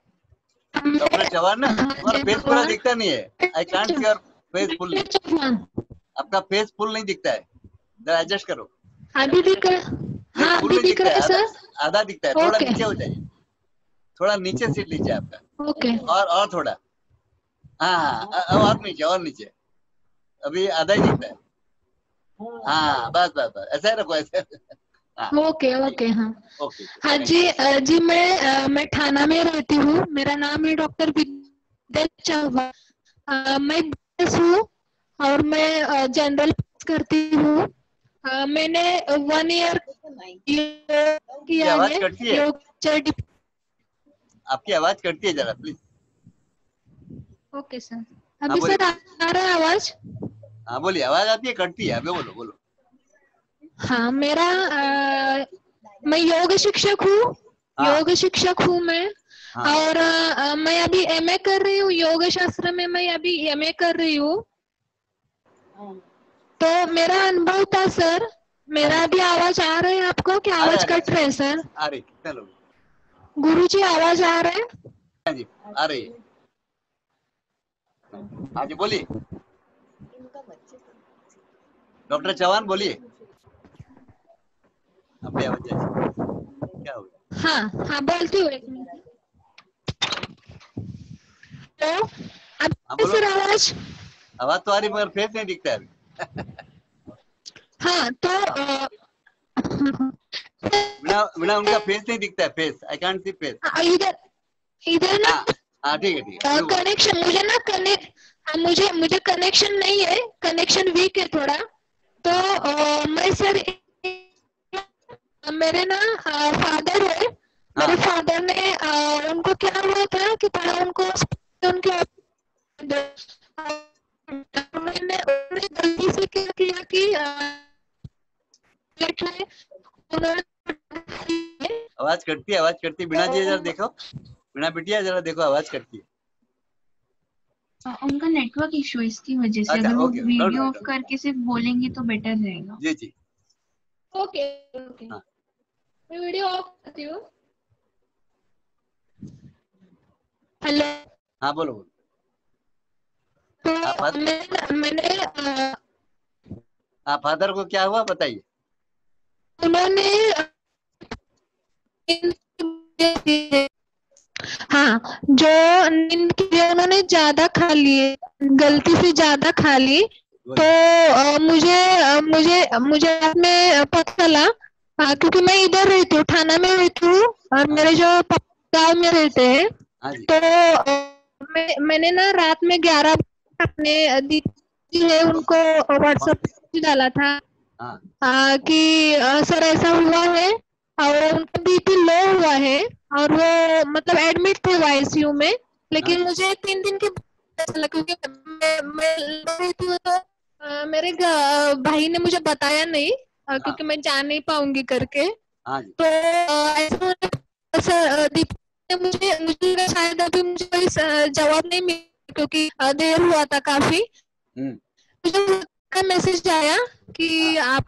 डॉक्टर चौहान ना तुम्हारा फेस पूरा दिखता नहीं है। I can't see your face full आपका फेस फुल नहीं दिखता है। जरा एडजस्ट करो। अभी दिख हाँ अभी दिख रहा है। सर आधा दिखता है। थोड़ा नीचे हो जाए। थोड़ा नीचे सीट लीजिए आपका। ओके। और और थोड़ा। हाँ और नीचे और नीचे। अभी आधा ही दिखता है। हाँ बस बस बस। ऐसा रखो ऐसे ओके ओके हाँ। हाँ जी जी मैं मैं थाना में रहती हूँ। मेरा नाम है डॉक्टर विद्या चौहान। मैं हूँ और मैं जनरल करती हूँ। मैंने वन ईयर किया है। आपकी आवाज़ कटती है जरा प्लीज़ ओके सर। अभी सर आ रहा है आवाज़? हाँ बोलिए आवाज़ आती है कटती है। अभी बोलो बोलो। हाँ मेरा आ, मैं योग शिक्षक हूँ। हाँ। योग शिक्षक हूँ मैं। हाँ। और आ, मैं अभी एमए कर रही हूँ। योग शास्त्र में मैं अभी एमए कर रही हूँ। तो मेरा अनुभव था सर। मेरा अभी आवाज़ आ रहा है आपको? क्या आवाज़ कट रहे है सर? रही चलो। गुरु जी आवाज़ आ रहे हैं? हाँ जी आ हाँ जी बोलिए। डॉक्टर चौहान बोलिए। अपनी आवाज़ क्या हो गया हाँ हाँ बोलती हूँ एक मिनट तो अब सर आवाज़ आवाज़ तो आ रही मगर फेस नहीं दिखता है हाँ तो उनका फेस नहीं दिखता है face I can't see face इधर इधर ना हाँ ठीक है ठीक है कनेक्शन मुझे ना कनेक्ट मुझे मुझे कनेक्शन नहीं है कनेक्शन वीक है थोड़ा तो आ, मैं सर मेरे ना फादर है। मेरे फादर ने आ, उनको क्या हुआ था कि पहले उनको उनके उन्होंने गलती से क्या किया कि आवाज़ कटती है आवाज़ करती बिना जी जरा देखो। बिना बिटिया जरा देखो आवाज़ करती है। उनका नेटवर्क इशू इसकी वजह से। अगर वो वीडियो ऑफ़ करके सिर्फ़ बोलेंगे तो बेटर रहेगा। जी जी। ओके ओके मैं वीडियो ऑफ़ करती हूँ हेलो हाँ बोलो बोलो। तो मैंने मैंने हाँ फादर को क्या हुआ बताइए। उन्होंने हाँ जो नींद की उन्होंने ज़्यादा खा लिए गलती से ज़्यादा खा ली तो आ, मुझे आ, मुझे मुझे रात में पता चला क्योंकि मैं इधर रहती हूँ थाना में रहती हूँ और मेरे जो गाँव में रहते हैं हाँ तो मैं मैंने ना रात में ग्यारह अपने दीदी है उनको व्हाट्सएप डाला था हाँ। आ, कि सर ऐसा हुआ है और उनका बीपी लो हुआ है और वो मतलब एडमिट थे आईसीयू में लेकिन हाँ। मुझे तीन दिन के चला क्योंकि मैं, मैं तो आ, मेरे भाई ने मुझे बताया नहीं आ, क्योंकि मैं जा नहीं पाऊँगी करके। हाँ तो ऐसा दीप मुझे मुझे शायद अभी मुझे जवाब नहीं मिला क्योंकि देर हुआ था काफ़ी। हम्म। मुझे मैसेज आया कि हाँ। आप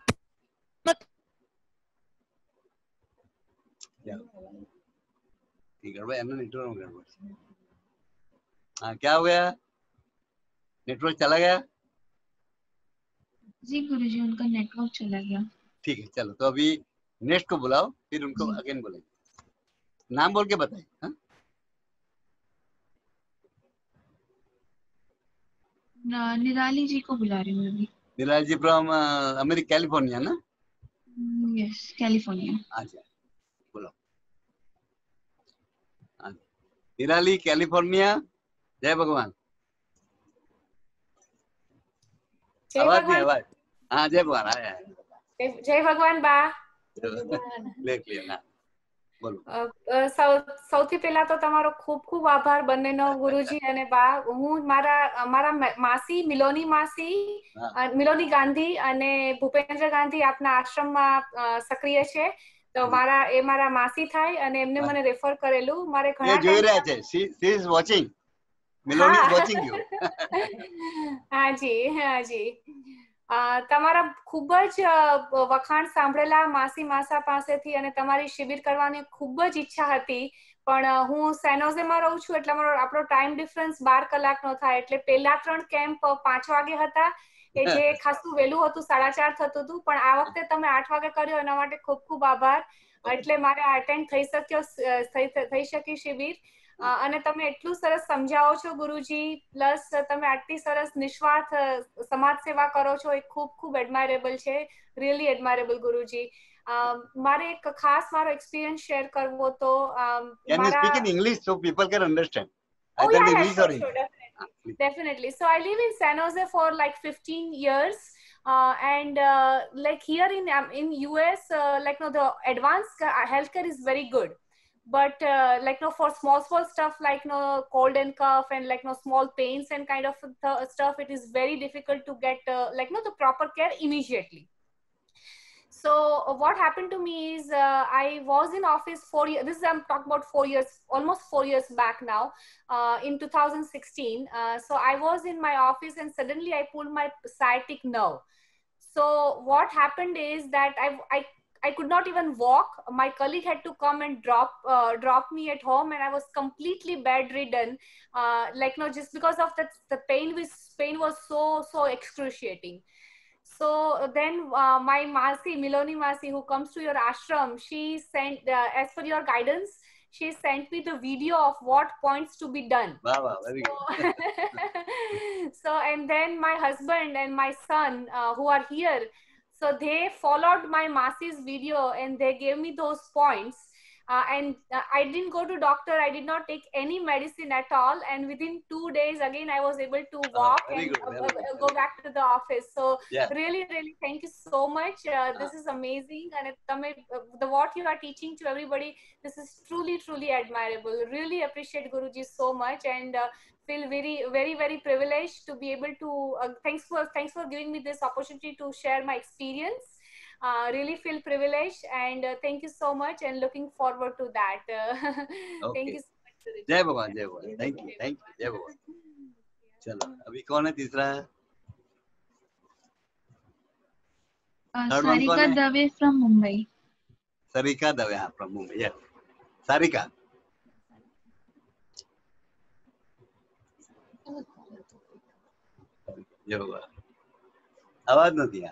गड़बड़ नेटवर्क गड़बड़। हाँ क्या हो गया? नेटवर्क चला गया? जी गुरुजी उनका नेटवर्क चला गया। ठीक है चलो तो अभी नेक्स्ट को बुलाओ फिर उनको अगेन बोलेंगे। नाम बोल के बताए हाँ? निराली जी को बुला रही हूँ अभी। Nirali ji from America California ना? यस कैलिफ़ोर्निया अच्छा बोलो। निराली कैलिफ़ोर्निया जय भगवान। आवाज़ नहीं आवाज़। हाँ जय भगवान आया जय भगवान बा લેખ લેના સૌથી પહેલા તો તમારો ખૂબ ખૂબ આભાર બંનેનો ગુરુજી અને બા હું મારા મારા માસી મિલોની માસી મિલોની ગાંધી અને ભૂપેન્દ્ર ગાંધી આપના આશ્રમમાં સક્રિય છે તો મારા એ મારા માસી થાય અને એમને મને રેફર કરેલું મારે ઘણા જોઈ રહ્યા છે see is watching Miloni is watching you હાજી હાજી તમારા ખૂબ જ વખાણ સાંભળેલા માસી માસા પાસેથી અને તમારી શિબિર કરવાની ખૂબ જ ઈચ્છા હતી. પણ હું સેનોઝેમાં રહું છું એટલે મારો આપણો ટાઈમ ડિફરન્સ બાર કલાકનો થાય એટલે પહેલા ત્રણ કેમ્પ પાંચ વાગે હતા. કે જે ખાસું વહેલું હતું, સાડા ચાર થતું હતું. પણ આ વખતે તમે આઠ વાગે કર્યો, એના માટે ખૂબ ખૂબ આભાર. એટલે મારે અટેન્ડ થઈ શક્યો થઈ શકી શિબિર. અને તમે એટલું સરસ સમજાવો છો ગુરુજી પ્લસ તમે આટલી સરસ નિસ્વાર્થ સમાજ સેવા કરો છો એ ખૂબ ખૂબ એડમાયરેબલ છે રિયલી એડમાયરેબલ ગુરુજી મારે એક ખાસ મારો એક્સપિરિયન્સ શેર કરવો તો Can you speak in English so people can understand? Oh, Either yeah, English or English. Definitely. definitely. So I live in San Jose for like 15 years. Uh, and uh, like here in um, in US, uh, like no, the advanced healthcare is very good But uh, like no for small small stuff like no cold and cough and like no small pains and kind of th- stuff it is very difficult to get uh, like no the proper care immediately. So what happened to me is uh, i was in office four years this is i'm talking about four years almost four years back now uh, in 2016 uh, so i was in my office and suddenly i pulled my sciatic nerve. So what happened is that i i I could not even walk. My colleague had to come and drop uh, drop me at home, and I was completely bedridden. Uh, like no, just because of that, the pain was pain was so so excruciating. So then uh, my Masi, Miloni Masi, who comes to your ashram, she sent, uh, as per your guidance, she sent me the video of what points to be done. Wow, wow very so, good. so, and then my husband and my son, uh, who are here, so they followed my Masi's video and they gave me those points. Uh, and uh, I didn't go to doctor. I did not take any medicine at all. And within two days, again, I was able to ah, walk and uh, uh go back to the office. So yeah. really, really, thank you so much. Uh, this ah. is amazing. And uh, the what you are teaching to everybody, this is truly, truly admirable. Really appreciate Guruji so much. And feel very very very privileged to be able to uh, thanks for thanks for giving me this opportunity to share my experience uh, really feel privileged and uh, thank you so much and looking forward to that. Uh, okay. Thank you so much. जय भगवान जय भगवान थैंक यू थैंक यू जय भगवान चलो अभी कौन है तीसरा Sarika Dave from Mumbai. Sarika Dave हाँ आवाज नहीं आ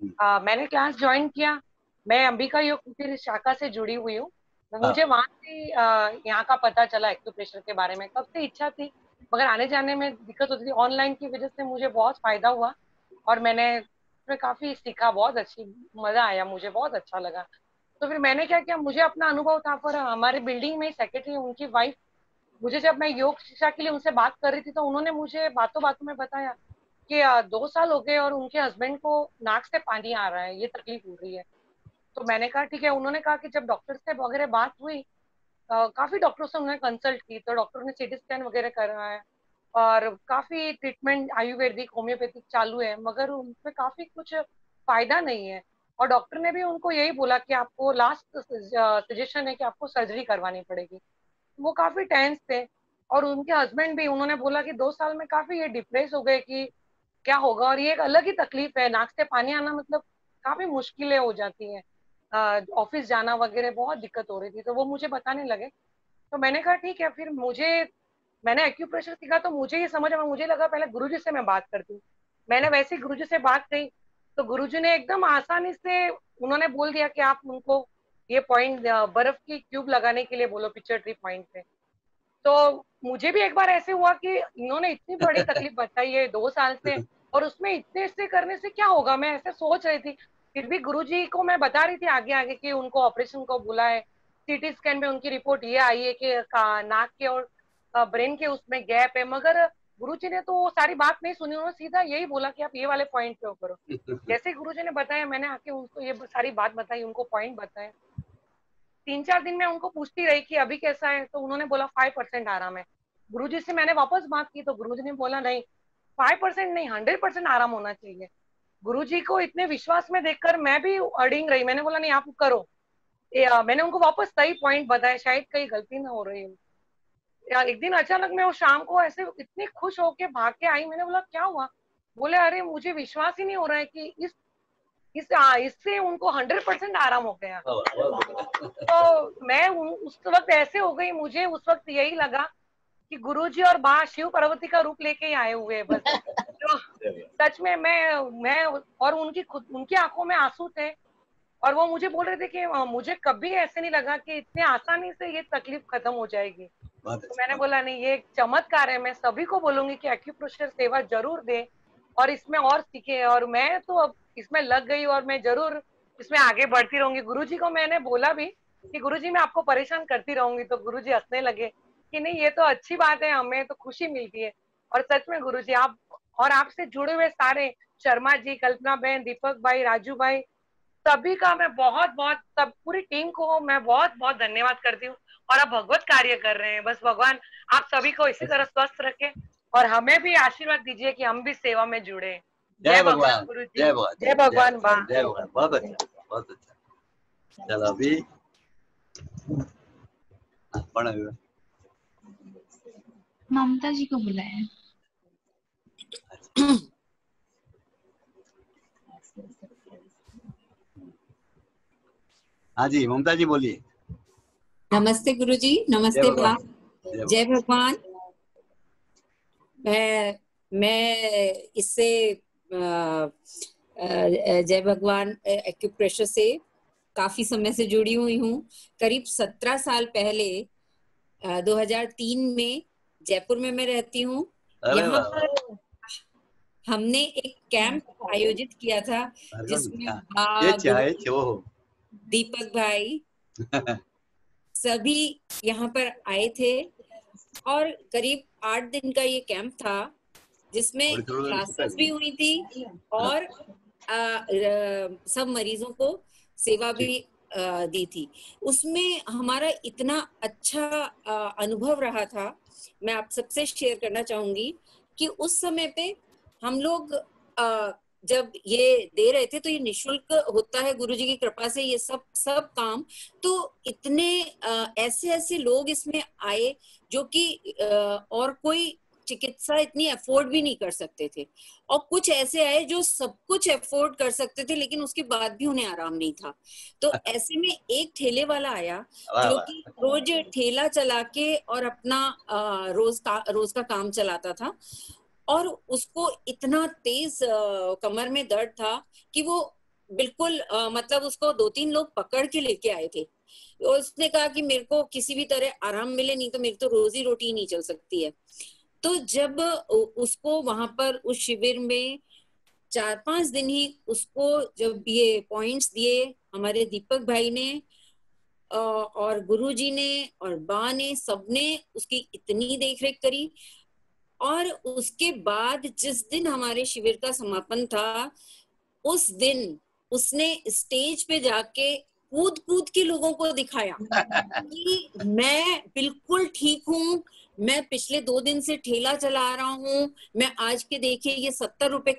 जी मैंने क्लास ज्वाइन किया। मैं अंबिका योग फिर शाखा से जुड़ी हुई हूँ। मुझे वहाँ से यहाँ का पता चला एक्यूप्रेशर के बारे में। कब से इच्छा थी मगर आने जाने में दिक्कत होती थी। ऑनलाइन की वजह से मुझे बहुत फ़ायदा हुआ और मैंने उसमें काफ़ी सीखा। बहुत अच्छी मज़ा आया मुझे बहुत अच्छा लगा। तो फिर मैंने क्या किया मुझे अपना अनुभव था पर हमारे बिल्डिंग में सेक्रेटरी उनकी वाइफ मुझे जब मैं योग शिक्षा के लिए उनसे बात कर रही थी तो उन्होंने मुझे बातों बातों में बताया। कि दो साल हो गए और उनके हस्बैंड को नाक से पानी आ रहा है, ये तकलीफ़ हो रही है। तो मैंने कहा, ठीक है। उन्होंने कहा कि जब डॉक्टर से वगैरह बात हुई काफ़ी डॉक्टरों से उन्होंने कंसल्ट की तो डॉक्टर ने सीटी स्कैन वगैरह करा है और काफ़ी ट्रीटमेंट आयुर्वेदिक होम्योपैथिक चालू है, मगर उनमें काफ़ी कुछ फ़ायदा नहीं है। और डॉक्टर ने भी उनको यही बोला कि आपको लास्ट सजेशन है कि आपको सर्जरी करवानी पड़ेगी। वो काफ़ी टेंस थे और उनके हस्बैंड भी, उन्होंने बोला कि दो साल में काफ़ी ये डिप्रेस हो गए कि क्या होगा? और ये एक अलग ही तकलीफ़ है। नाक से पानी आना मतलब काफ़ी मुश्किलें हो जाती हैं। ऑफ़िस जाना वगैरह बहुत दिक्कत हो रही थी तो वो मुझे बताने लगे। तो मैंने कहा, ठीक है, फिर मुझे मैंने एक्यूप्रेशर सीखा तो मुझे ये समझ में, मुझे लगा पहले गुरुजी से मैं बात करती हूँ। मैंने वैसे ही से बात कही तो गुरुजी ने एकदम आसानी से उन्होंने बोल दिया कि आप उनको ये पॉइंट बर्फ़ की क्यूब लगाने के लिए बोलो पिक्चर ट्री पॉइंट पे। तो मुझे भी एक बार ऐसे हुआ कि इन्होंने इतनी बड़ी तकलीफ़ बताई है दो साल से और उसमें इतने से करने से क्या होगा? मैं ऐसे सोच रही थी। फिर भी गुरुजी को मैं बता रही थी आगे आगे कि उनको ऑपरेशन को बुला है सीटी स्कैन में उनकी रिपोर्ट ये आई है कि नाक के और ब्रेन के उसमें गैप है। मगर गुरुजी ने तो सारी बात नहीं सुनी। उन्होंने सीधा यही बोला कि आप ये वाले पॉइंट पे करो। जैसे गुरुजी ने बताया मैंने आके उनको ये सारी बात बताई उनको पॉइंट बताए तीन चार दिन में उनको पूछती रही कि अभी कैसा है तो उन्होंने बोला फाइव परसेंट आराम है गुरुजी से मैंने वापस बात की तो गुरुजी ने बोला, नहीं फाइव परसेंट नहीं हंड्रेड परसेंट आराम होना चाहिए। गुरुजी को इतने विश्वास में देखकर मैं भी अडिंग रही। मैंने बोला, नहीं, आप करो। मैंने उनको वापस सही पॉइंट बताया, शायद कहीं गलती ना हो रही है। एक दिन अचानक मैं वो शाम को ऐसे इतनी खुश होके भाग के आई, मैंने बोला, क्या हुआ? बोले, अरे, मुझे विश्वास ही नहीं हो रहा है कि इस इस इससे उनको हंड्रेड परसेंट आराम हो गया। तो मैं उस वक्त ऐसे हो गई मुझे उस वक्त यही लगा कि गुरुजी और बा शिव पार्वती का रूप लेके ही आए हुए बस। तो सच में मैं मैं और उनकी खुद उनकी आँखों में आँसू थे और वो मुझे बोल रहे थे कि मुझे कभी ऐसे नहीं लगा कि इतने आसानी से ये तकलीफ़ खत्म हो जाएगी। तो मैंने बोला नहीं ये एक चमत्कार है मैं सभी को बोलूँगी कि एक्यूप्रेशर सेवा ज़रूर दे और इसमें और सीखे। और मैं तो अब इसमें लग गई और मैं ज़रूर इसमें आगे बढ़ती रहूँगी। गुरुजी को मैंने बोला भी कि गुरुजी, मैं आपको परेशान करती रहूँगी। तो गुरुजी हंसने लगे कि नहीं, ये तो अच्छी बात है, हमें तो खुशी मिलती है। और सच में गुरुजी, आप और आपसे जुड़े हुए सारे, शर्मा जी, कल्पना बहन, दीपक भाई, राजू भाई, सभी का मैं बहुत बहुत, सब पूरी टीम को मैं बहुत बहुत धन्यवाद करती हूँ। और आप भगवत कार्य कर रहे हैं। बस भगवान, आप सभी को इसी तरह स्वस्थ रखे। और हमें भी आशीर्वाद दीजिए कि हम भी सेवा में जुड़े। जय भगवान। जय भगवान। जय भगवान जय भगवान। बहुत अच्छा बहुत अच्छा। चलो अभी ममता जी को बुलाया। हाँ जी ममता जी बोलिए। नमस्ते गुरु जी नमस्ते जय भगवान। मैं मैं इससे जय भगवान एक्यूप्रेशर से काफ़ी समय से जुड़ी हुई हूँ। करीब सत्रह साल पहले 2003 में जयपुर में मैं रहती हूँ। यहाँ पर हमने एक कैंप आयोजित किया था जिसमें दीपक भाई सभी यहाँ पर आए थे और करीब आठ दिन का ये कैंप था। जिसमें क्लासेस भी हुई थी और आ, सब मरीजों को सेवा भी आ, दी थी। उसमें हमारा इतना अच्छा आ, अनुभव रहा था मैं आप सबसे शेयर करना चाहूँगी कि उस समय पे हम लोग जब ये दे रहे थे तो ये निशुल्क होता है गुरु जी की कृपा से ये सब सब काम। तो इतने ऐसे ऐसे लोग इसमें आए जो कि और कोई चिकित्सा इतनी अफोर्ड भी नहीं कर सकते थे। और कुछ ऐसे आए जो सब कुछ अफोर्ड कर सकते थे लेकिन उसके बाद भी उन्हें आराम नहीं था। तो ऐसे में एक ठेले वाला आया जो कि रोज ठेला चला के और अपना रोज का रोज का काम चलाता था। और उसको इतना तेज कमर में दर्द था कि वो बिल्कुल मतलब उसको दो तीन लोग पकड़ के लेके आए थे। उसने कहा कि मेरे को किसी भी तरह आराम मिले नहीं तो मेरी तो रोजी रोटी नहीं चल सकती है। तो जब उसको वहाँ पर उस शिविर में चार पाँच दिन ही उसको जब ये पॉइंट्स दिए हमारे दीपक भाई ने और गुरुजी ने और बा ने सबने उसकी इतनी देखरेख करी। और उसके बाद जिस दिन हमारे शिविर का समापन था, उस दिन उसने स्टेज पे जाके कूद कूद के लोगों को दिखाया कि मैं बिल्कुल ठीक हूँ मैं पिछले दो दिन से ठेला चला रहा हूँ। मैं आज के देखिए ये सत्तर रुपए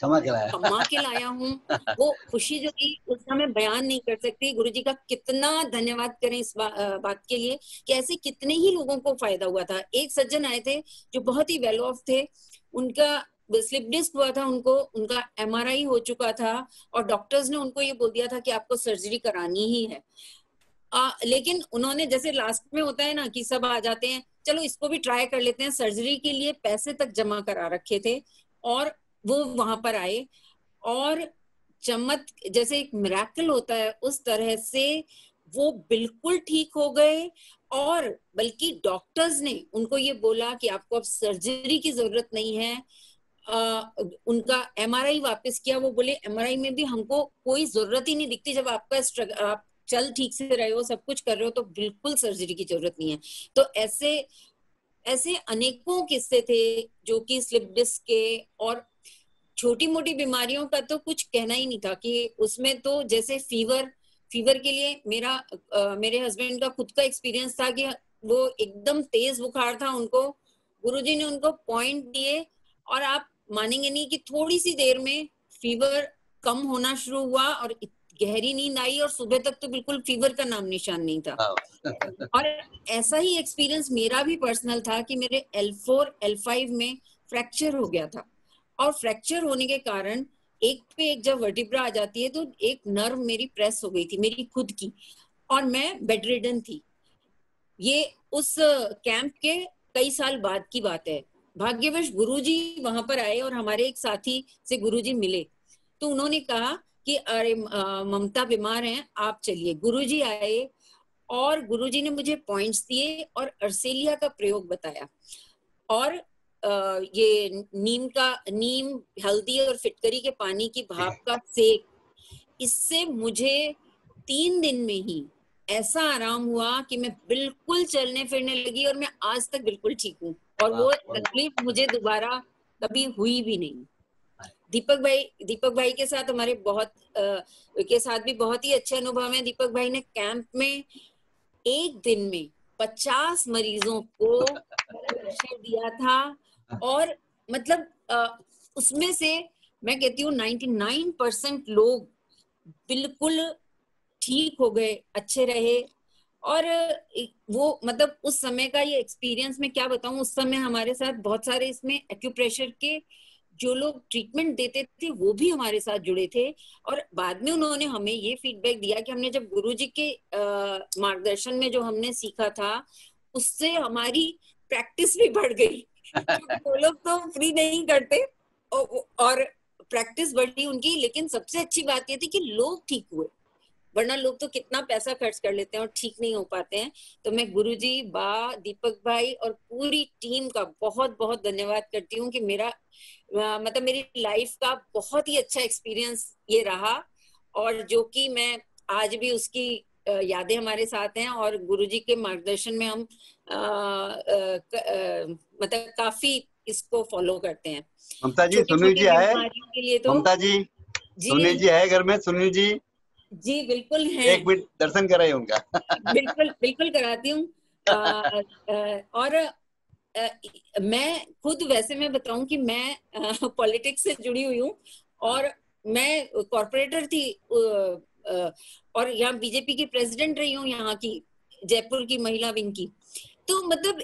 कमा के लाया। कमा के लाया हूँ। वो खुशी जो थी उसका मैं बयान नहीं कर सकती। गुरु जी का कितना धन्यवाद करें इस बा, बात के लिए कि ऐसे कितने ही लोगों को फ़ायदा हुआ था। एक सज्जन आए थे जो बहुत ही वेल ऑफ़ थे। उनका स्लिप डिस्क हुआ था उनको उनका एमआरआई हो चुका था और डॉक्टर्स ने उनको ये बोल दिया था कि आपको सर्जरी करानी ही है। आ, लेकिन उन्होंने जैसे लास्ट में होता है ना कि सब आ जाते हैं चलो इसको भी ट्राई कर लेते हैं। सर्जरी के लिए पैसे तक जमा करा रखे थे और वो वहाँ पर आए और चमत जैसे एक मिराकल होता है उस तरह से वो बिल्कुल ठीक हो गए और बल्कि डॉक्टर्स ने उनको ये बोला कि आपको अब सर्जरी की ज़रूरत नहीं है। आ, उनका एमआरआई वापस किया। वो बोले एमआरआई में भी हमको कोई ज़रूरत ही नहीं दिखती जब आपका आप चल ठीक से रहे हो सब कुछ कर रहे हो तो बिल्कुल सर्जरी की ज़रूरत नहीं है। तो ऐसे ऐसे अनेकों किस्से थे जो कि स्लिप डिस्क के और छोटी मोटी बीमारियों का तो कुछ कहना ही नहीं था कि उसमें तो जैसे फीवर फीवर के लिए मेरा आ, मेरे हस्बैंड का खुद का एक्सपीरियंस था कि वो एकदम तेज बुखार था उनको। गुरुजी ने उनको पॉइंट दिए और आप मानेंगे नहीं कि थोड़ी सी देर में फीवर कम होना शुरू हुआ और गहरी नींद आई और सुबह तक तो बिल्कुल फीवर का नाम निशान नहीं था। हाँ। और ऐसा ही एक्सपीरियंस मेरा भी पर्सनल था कि मेरे L4 L5 में फ्रैक्चर हो गया था। और फ्रैक्चर होने के कारण एक पे एक जब वर्टिब्रा आ जाती है तो एक नर्व मेरी प्रेस हो गई थी मेरी खुद की। और मैं बेडरिडन थी। ये उस कैंप के कई साल बाद की बात है। भाग्यवश गुरुजी वहाँ पर आए और हमारे एक साथी से गुरुजी मिले। तो उन्होंने कहा कि अरे ममता बीमार हैं आप चलिए। गुरुजी आए और गुरुजी ने मुझे पॉइंट्स दिए और अर्सेलिया का प्रयोग बताया। और ये नीम का नीम हल्दी और फिटकरी के पानी की भाप का सेक इससे मुझे तीन दिन में ही ऐसा आराम हुआ कि मैं बिल्कुल चलने फिरने लगी और मैं आज तक बिल्कुल ठीक हूँ। और वो तकलीफ़ मुझे दोबारा कभी हुई भी नहीं। दीपक भाई दीपक भाई के साथ हमारे बहुत आ, के साथ भी बहुत ही अच्छे अनुभव हैं। दीपक भाई ने कैंप में एक दिन में पचास मरीजों को दिया था और मतलब उसमें से मैं कहती हूँ नाइन्टी नाइन परसेंट लोग बिल्कुल ठीक हो गए अच्छे रहे और वो मतलब उस समय का ये एक्सपीरियंस में क्या बताऊँ उस समय हमारे साथ बहुत सारे इसमें एक्यूप्रेशर के जो लोग ट्रीटमेंट देते थे वो भी हमारे साथ जुड़े थे। और बाद में उन्होंने हमें ये फीडबैक दिया कि हमने जब गुरु जी के मार्गदर्शन में जो हमने सीखा था उससे हमारी प्रैक्टिस भी बढ़ गई। वो लोग तो फ्री नहीं करते। और प्रैक्टिस बढ़ी उनकी लेकिन सबसे अच्छी बात ये थी कि लोग ठीक हुए। वरना लोग तो कितना पैसा खर्च कर लेते हैं और ठीक नहीं हो पाते हैं। तो मैं गुरु जी बा दीपक भाई और पूरी टीम का बहुत बहुत धन्यवाद करती हूँ कि मेरा मतलब मेरी लाइफ का बहुत ही अच्छा एक्सपीरियंस ये रहा और जो कि मैं आज भी उसकी यादें हमारे साथ हैं और गुरु जी के मार्गदर्शन में हम मतलब काफ़ी इसको फॉलो करते हैं। ममता जी सुनील जी आए? के लिए तो, ममता जी सुनील जी है घर में? सुनील जी जी बिल्कुल है। एक मिनट दर्शन कराइए उनका। बिल्कुल बिल्कुल कराती हूँ। और आ, मैं खुद वैसे मैं बताऊँ कि मैं पॉलिटिक्स से जुड़ी हुई हूँ और मैं कॉरपोरेटर थी और यहाँ बीजेपी की प्रेसिडेंट रही हूँ यहाँ की जयपुर की महिला विंग की। तो मतलब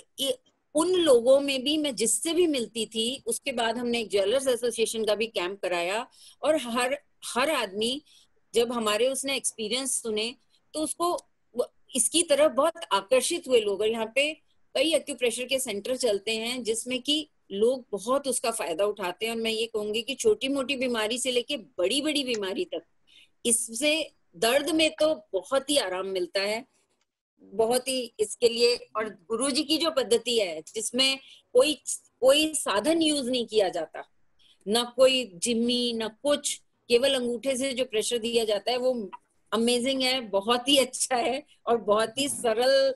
उन लोगों में भी मैं जिससे भी मिलती थी उसके बाद हमने एक ज्वेलर्स एसोसिएशन का भी कैंप कराया और हर हर आदमी जब हमारे उसने एक्सपीरियंस सुने तो उसको इसकी तरफ़ बहुत आकर्षित हुए लोग। और यहाँ पे कई एक्यूप्रेशर के सेंटर चलते हैं, जिसमें कि लोग बहुत उसका फ़ायदा उठाते हैं। और मैं ये कहूँगी कि छोटी मोटी बीमारी से लेके बड़ी बड़ी बीमारी तक, इससे दर्द में तो बहुत ही आराम मिलता है। बहुत ही इसके लिए, और गुरु जी की जो पद्धति है, जिसमें कोई कोई साधन यूज़ नहीं किया जाता। ना कोई जिम्मी, ना कुछ। केवल अंगूठे से जो प्रेशर दिया जाता है वो अमेजिंग है बहुत ही अच्छा है और बहुत ही सरल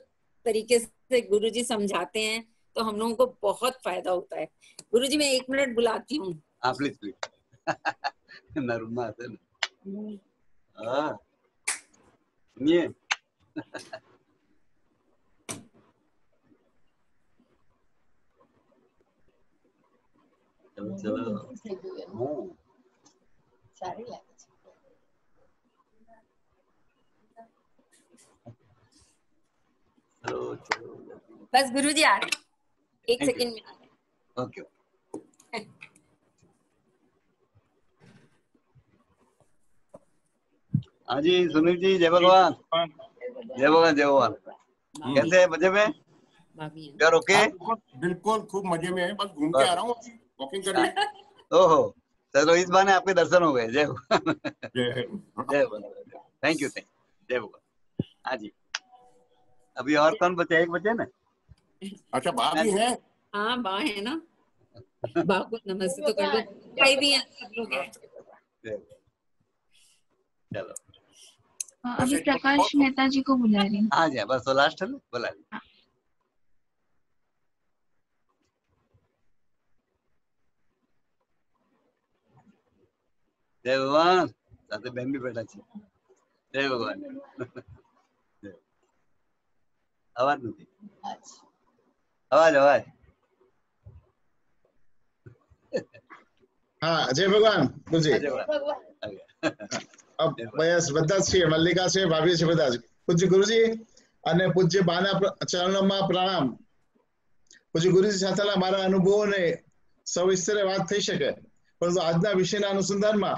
तरीके से गुरु जी समझाते हैं तो हम लोगों को बहुत फ़ायदा होता है। गुरु जी मैं एक मिनट बुलाती हूँ। प्लीज़ प्लीज़ नरमा हाँ। ये चलो चलो। सारे लैंग्वेज बस गुरु जी आ रहे एक सेकेंड में ओके हाँ। जी सुनील जी जय भगवान। जय भगवान जय भगवान। कैसे है मज़े में? यार ओके बिल्कुल खूब मज़े में है। बस घूम के आ रहा हूँ। ओहो। चलो इस बार आपके दर्शन हो गए। जय जय थैंक यू थैंक जय भगवान। हाँ जी। अभी और कौन बचे? एक बचे ना? अच्छा बा भी है। हाँ बा है ना। बा को नमस्ते तो कर दो। भाई भी हैं सब लोग हैं। चलो। हाँ, अभी प्रकाश मेहता जी को बुला रही हूँ। हाँ जी हाँ, बस तो लास्ट है ना? बुला। ली જય ભગવાન. સાથે બેન બી બેઠા છે. જય ભગવાન. અવાજ નથી. અવાજ અવાજ. હા જય ભગવાન ગુરુજી. બસ બધા જ છીએ. મલ્લિકા છે ભાભી છે બધા જ. પૂજ્ય ગુરુજી અને પૂજ્ય બાના ચરણોમાં પ્રણામ. પૂજ્ય ગુરુજી સાથેના મારા અનુભવોને સવિસ્તરે વાત થઈ શકે. પરંતુ આજના વિષયના અનુસંધાનમાં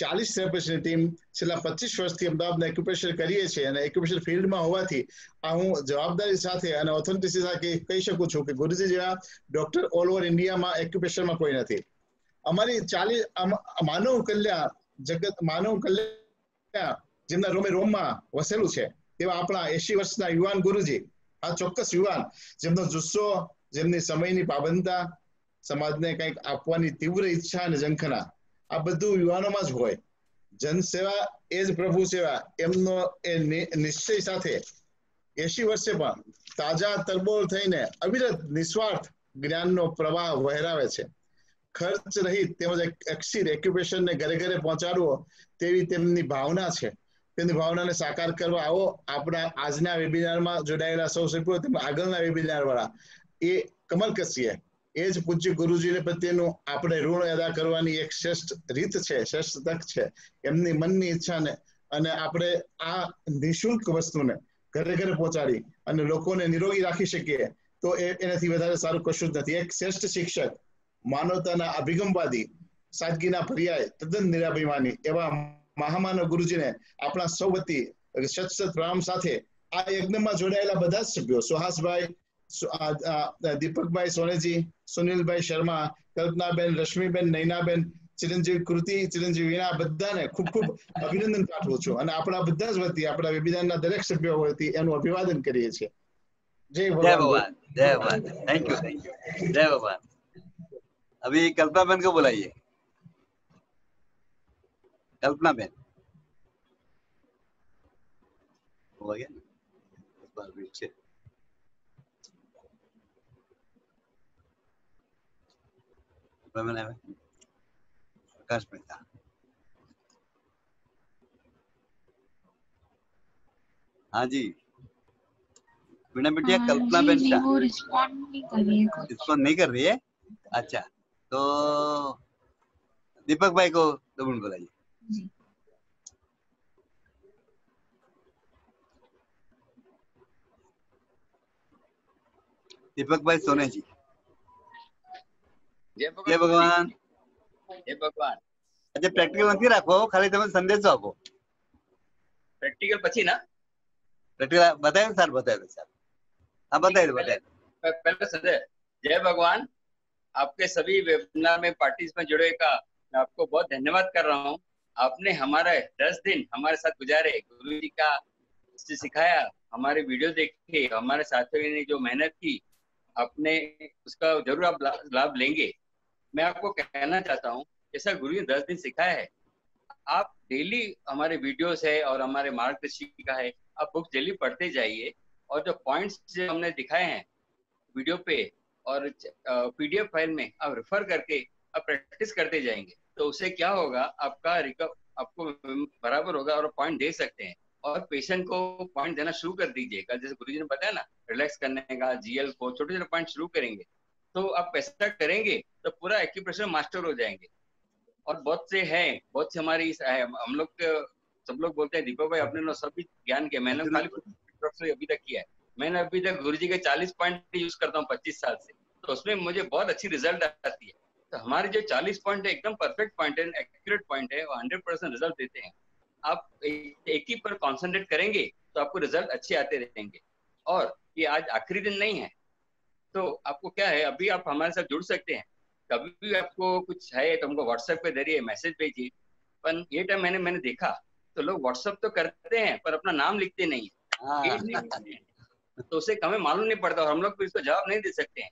ચાલીસ થેરાપિસ્ટની ટીમ છેલ્લા પચીસ વર્ષથી અમદાવાદના એક્યુપ્રેશર કરીએ છીએ અને એક્યુપ્રેશર ફિલ્ડમાં હોવાથી આ હું જવાબદારી સાથે અને ઓથોરિટી સાથે કહી શકું છું કે ગુરુજી જેવા ડોક્ટર ઓલ ઓવર ઇન્ડિયામાં એક્યુપ્રેશરમાં કોઈ નથી. અમારી ચાલીસ માનવ કલ્યાણ જગત, માનવ કલ્યાણ જેમના રોમે રોમમાં વસેલું છે, તેવા આપણા એસી વર્ષના યુવાન ગુરુજી, આ ચોક્કસ યુવાન, જેમનો જુસ્સો, જેમની સમયની પાબંદતા, સમાજને કંઈક આપવાની તીવ્ર ઈચ્છા અને ઝંખના આ બધું યુવાનોમાં જ હોય. જનસેવા એ જ પ્રભુ સેવા. એમનો એ નિશ્ચય સાથે એસી વર્ષે પણ તાજા તરબોળ થઈને અવિરત નિસ્વાર્થ જ્ઞાનનો પ્રવાહ વહેરાવે છે. ખર્ચ રહિત તેમજ અક્ષિર એક્યુપેશનને ઘરે ઘરે પહોંચાડવો તેવી તેમની ભાવના છે. તેમની ભાવનાને સાકાર કરવા આવો આપણા આજના વેબિનારમાં જોડાયેલા સૌ સભ્યો તેમજ આગળના વેબિનાર વાળા એ કમલ કસીએ એ જ પૂજ્ય ગુરુજીને પ્રત્યેનું આપણે ઋણ અદા કરવાની એક શ્રેષ્ઠ રીત છે, શ્રેષ્ઠ તક છે. એમની મનની ઈચ્છાને અને આપણે આ નિઃશુલ્ક વસ્તુને ઘરે ઘરે પહોંચાડી અને લોકોને નિરોગી રાખી શકીએ, તો એ એનાથી વધારે સારું કશું જ નથી. એક શ્રેષ્ઠ શિક્ષક, માનવતાના અભિગમવાદી, સાદગીના પર્યાય, તદ્દન નિરાભિમાની એવા મહામાનવ ગુરુજીને આપણા સૌ વતી સત સત પ્રણામ સાથે આ યજ્ઞમાં જોડાયેલા બધા જ સભ્યો, સુહાસભાઈ દીપકભાઈ સોનેજી, સુનિલભાઈ શર્મા, કલ્પનાબેન, રશ્મિબેન, નૈનાબેન, ચિરંજીવી કૃતિ ચિરંજીવીના બધાને ખૂબ ખૂબ અભિનંદન પાઠવું છું. અને આપણા બધા જ વતી, આપણા વેબિનારના દરેક સભ્યો વતી એનું અભિવાદન કરીએ છીએ. જય ભગવાન. જય ભગવાન થેન્ક યુ થેન્ક યુ જય ભગવાન. અભી કલ્પનાબેન કો બોલાઈએ? કલ્પનાબેન. બોલાઈએ બરાબર છે. हाँ जी मीना बिटिया कल्पना बेन शाह वो रिस्पॉन्ड नहीं कर रही है रिस्पॉन्ड नहीं कर रही है अच्छा तो दीपक भाई को दो मिनट बुलाइए दीपक भाई सोने जी જય ભગવાન જય ભગવાન આજે પ્રેક્ટિકલ નથી રાખો ખાલી તમે સંદેશો આપો પ્રેક્ટિકલ પછી ના પ્રેક્ટિકલ બતાવ્યું સર બતાવ્યું સર हाँ बताइए बताइए पहले संजय जय भगवान आपके सभी वेबिनार में पार्टीज में जुड़े का मैं आपको बहुत धन्यवाद कर रहा हूँ आपने हमारे दस दिन हमारे साथ गुजारे गुरु जी का सिखाया हमारे वीडियो देखे हमारे साथियों ने जो मेहनत की आपने उसका जरूर आप लाभ लेंगे मैं आपको कहना चाहता हूँ, जैसा गुरु ने दस दिन सिखाया है, आप डेली हमारे वीडियोस है और हमारे मार्गदर्शी का है, आप बुक डेली पढ़ते जाइए और जो पॉइंट्स जो हमने दिखाए हैं वीडियो पे और पीडीएफ फ़ाइल में आप रेफर करके आप प्रैक्टिस करते जाएँगे तो उससे क्या होगा, आपका रिकव आपको बराबर होगा और पॉइंट दे सकते हैं। और पेशेंट को पॉइंट देना शुरू कर दीजिएगा जैसे गुरु ने बताया ना रिलैक्स करने का जीएल को छोटे छोटे पॉइंट शुरू करेंगे तो आप ऐसा करेंगे तो पूरा एक्यूप्रेशर मास्टर हो जाएँगे। और बहुत से हैं बहुत से हमारी हम लोग सब लोग बोलते हैं दीपक भाई अपने सभी ज्ञान के मैंने खाली अभी तक किया है। मैंने अभी तक गुरु जी के चालीस पॉइंट यूज़ करता हूँ पच्चीस साल से। तो उसमें मुझे बहुत अच्छी रिज़ल्ट आती है। तो हमारे जो चालीस पॉइंट है एकदम परफेक्ट पॉइंट है एक्यूरेट पॉइंट है वो हंड्रेड परसेंट रिज़ल्ट देते हैं। आप एक ही पर कॉन्सेंट्रेट करेंगे तो आपको रिज़ल्ट अच्छे आते रहेंगे। और ये आज आखिरी दिन नहीं है। तो आपको क्या है अभी आप हमारे साथ जुड़ सकते हैं। कभी भी आपको कुछ है तो हमको व्हाट्सएप पे ज़रिए मैसेज भेजिए पर ये टाइम मैंने मैंने देखा तो लोग व्हाट्सएप तो करते हैं पर अपना नाम लिखते नहीं है। हाँ। तो उसे हमें मालूम नहीं पड़ता और हम लोग फिर इसको जवाब नहीं दे सकते हैं।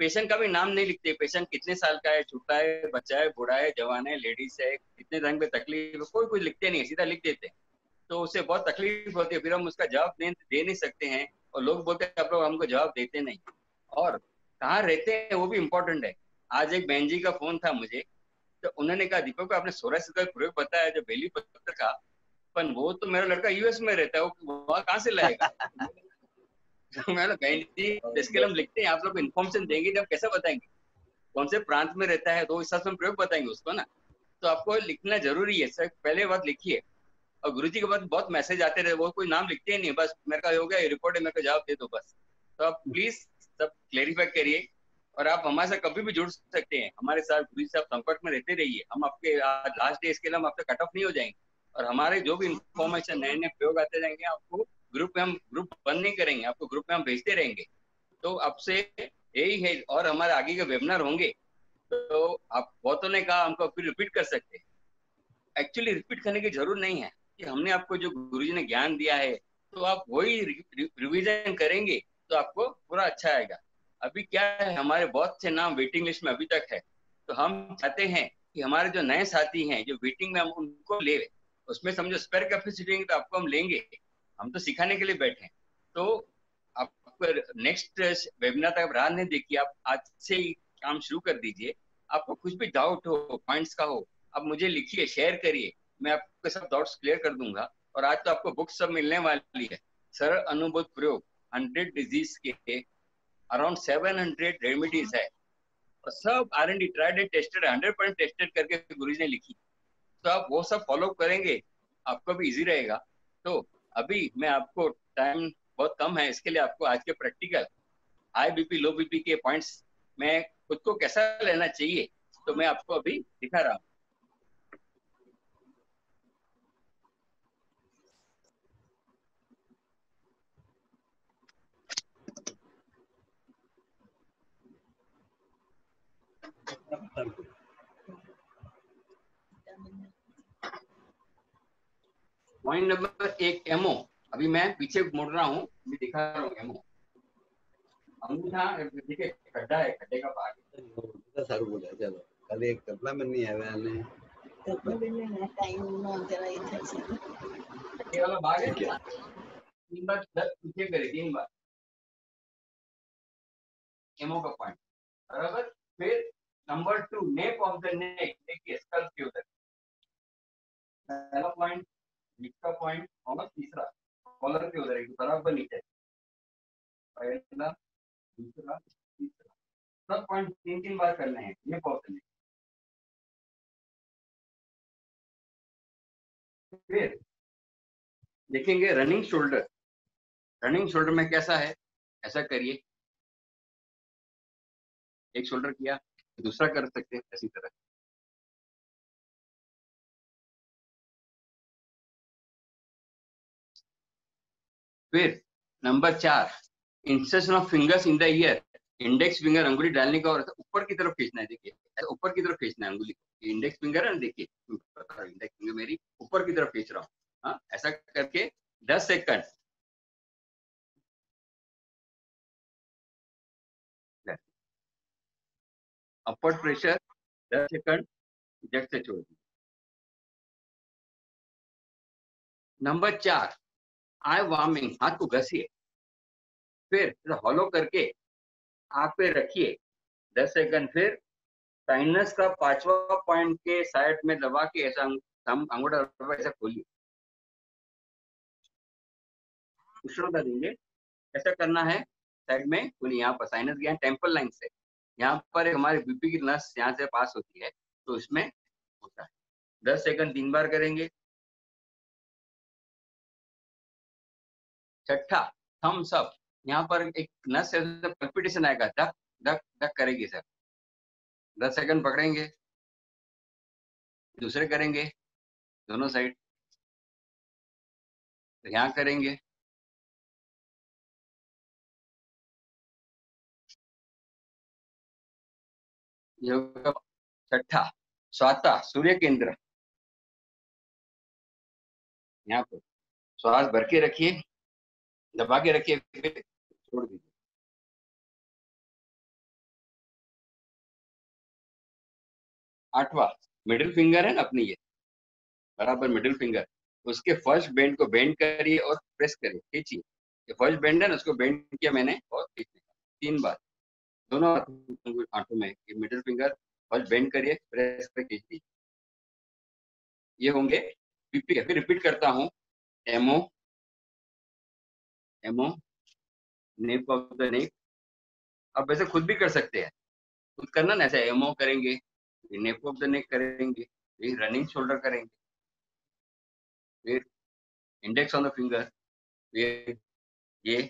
पेशेंट का भी नाम नहीं लिखते पेशेंट कितने साल का है छोटा है बच्चा है बूढ़ा है जवान है लेडीज़ है कितने रंग पे तकलीफ़ है कोई कुछ लिखते नहीं सीधा लिख देते हैं। तो उसे बहुत तकलीफ़ होती है फिर हम उसका जवाब दे, दे नहीं सकते हैं और लोग बोलते हैं आप लोग हमको जवाब देते नहीं। और कहाँ रहते हैं वो भी इम्पोर्टेंट है। आज एक बहन जी का फ़ोन था मुझे तो उन्होंने कहा, दीपक को आपने सोलह का प्रयोग बताया, जो बेली पत्र का पर वो तो मेरा लड़का यूएस में रहता है, वो वहाँ कहाँ से लाएगा? तो बहन जी, इसके लिए हम लिखते हैं, आप लोग इन्फॉर्मेशन देंगे, जब कैसे बताएँगे? कौन से प्रांत में रहता है तो हिसाब से हम प्रयोग बताएँगे उसको ना? तो आपको लिखना ज़रूरी है, सर, पहले बात लिखिए। और गुरु जी के बाद बहुत मैसेज आते रहे, वो कोई नाम लिखते ही नहीं, बस मेरे का हो गया रिपोर्ट है, मेरे को जवाब दे दो, बस। तो आप प्लीज़ सब क्लेरिफाई करिए और आप हमारे साथ कभी भी जुड़ सकते हैं। हमारे साथ गुरु जी से आप संपर्क में रहते रहिए। हम आपके लास्ट डे इसके लिए हम आपसे कट ऑफ़ नहीं हो जाएँगे। और हमारे जो भी इंफॉर्मेशन नए नए प्रयोग आते जाएँगे, आपको ग्रुप में हम ग्रुप बंद नहीं करेंगे। आपको ग्रुप में हम भेजते रहेंगे। तो आपसे यही है और हमारे आगे के वेबिनार होंगे। तो आप बहुतों ने कहा, हमको फिर रिपीट कर सकते हैं। एक्चुअली रिपीट करने की ज़रूरत नहीं है। कि हमने आपको जो गुरु ने ज्ञान दिया है तो आप वही रिविजन करेंगे तो आपको पूरा अच्छा आएगा। अभी क्या है, हमारे बहुत से नाम वेटिंग लिस्ट में अभी तक है। तो हम चाहते हैं कि हमारे जो नए साथी हैं, जो वेटिंग में हम उनको ले, उसमें समझो स्पेयर कैपेसिटी तो आपको हम लेंगे। हम तो सिखाने के लिए बैठे हैं। तो आप नेक्स्ट वेबिनार तक राह नहीं देखिए आप आज से ही काम शुरू कर दीजिए। आपको कुछ भी डाउट हो पॉइंट्स का हो, आप मुझे लिखिए शेयर करिए, मैं आपके सब डाउट्स क्लियर कर दूँगा। और आज तो आपको बुक सब मिलने वाली है। सरल अनुभूत प्रयोग हंड्रेड डिज़ीज़ के अराउंड सेवन हंड्रेड रेमेडीज है और सब R and D tried and tested hundred percent tested करके गुरु ने लिखी। तो आप वो सब फॉलो करेंगे, आपको भी इजी रहेगा। तो अभी मैं आपको टाइम बहुत कम है, इसके लिए आपको आज के practical high BP low BP के पॉइंट्स में खुद को कैसा लेना चाहिए तो मैं आपको अभी दिखा रहा हूँ। पॉइंट नंबर एक एमओ अभी मैं पीछे मुड़ रहा हूँ दिखा रहा हूँ एमओ अंगूठा देखिए खड्डा है खड्डे का भाग सारू बोला चलो। कल एक कपड़ा में नहीं आया ने कपड़ा में नहीं टाइम ना जरा इधर से। ये वाला भाग है क्या? तीन बार दस पीछे करे तीन बार। एमओ का पॉइंट बराबर? फिर number two neck of the neck देखिए स्कल के उधर पहला पॉइंट का पॉइंट और तीसरा कॉलर के उधर एक बराबर नीचे पहला दूसरा तीसरा सब पॉइंट तीन तीन बार करने हैं. नेक ऑफ़ द नेक फिर देखेंगे रनिंग शोल्डर रनिंग शोल्डर में कैसा है? ऐसा करिए. एक शोल्डर किया. दूसरा कर सकते हैं, इसी तरह। फिर, नंबर चार insertion of fingers in the ear index finger अंगुली डालने का और ऊपर की तरफ़ खींचना है, देखिए। ऊपर की तरफ़ खींचना है अंगुली इंडेक्स फिंगर है, देखिए। इंडेक्स फिंगर मेरी ऊपर की तरफ़ खींच रहा हूँ। हाँ ऐसा करके दस सेकंड अपवर्ड प्रेशर दस सेकंड जग से छोड़ दी नंबर चार आई वार्मिंग हाथ को घसीए। फिर हॉलो करके आग पे रखिए। दस सेकंड फिर साइनस का पांचवा पॉइंट के साइड में दबा के ऐसा अंगूठा ऐसा खोलिए। उष्णता देंगे ऐसा करना है साइड में बोलिए यहाँ पर साइनस गया टेंपल लाइन से। यहाँ पर हमारे बीपी की नस यहाँ से पास होती है तो इसमें होता है। दस सेकंड तीन बार करेंगे। छठा, थम्स अप। यहाँ पर एक नस पल्पिटेशन आएगा। धक धक धक करेगी सर। दस सेकंड पकड़ेंगे। दूसरे करेंगे, दोनों साइड। तो यहाँ करेंगे। योग छठा, स्वाता सूर्य केंद्र यहाँ पर श्वास भर के रखिए, दबा के रखिए छोड़ दीजिए। आठवा मिडिल फिंगर है ना अपनी ये, बराबर मिडिल फिंगर उसके फ़र्स्ट बेंड को बेंड करिए और प्रेस करिए, खींचिए। फ़र्स्ट बेंड है ना, उसको बेंड किया मैंने और खींचने तीन बार। दोनों आँखों में मिडिल फिंगर फ़र्स्ट बेंड करिए प्रेस पे खींच दीजिए ये होंगे पीपी फिर रिपीट करता हूँ। MO MO nape of the neck आप वैसे खुद भी कर सकते हैं। खुद करना ना, ऐसे एमओ करेंगे नेप ऑफ़ द नेक करेंगे, फिर रनिंग शोल्डर करेंगे, फिर इंडेक्स ऑन द फिंगर फिर ये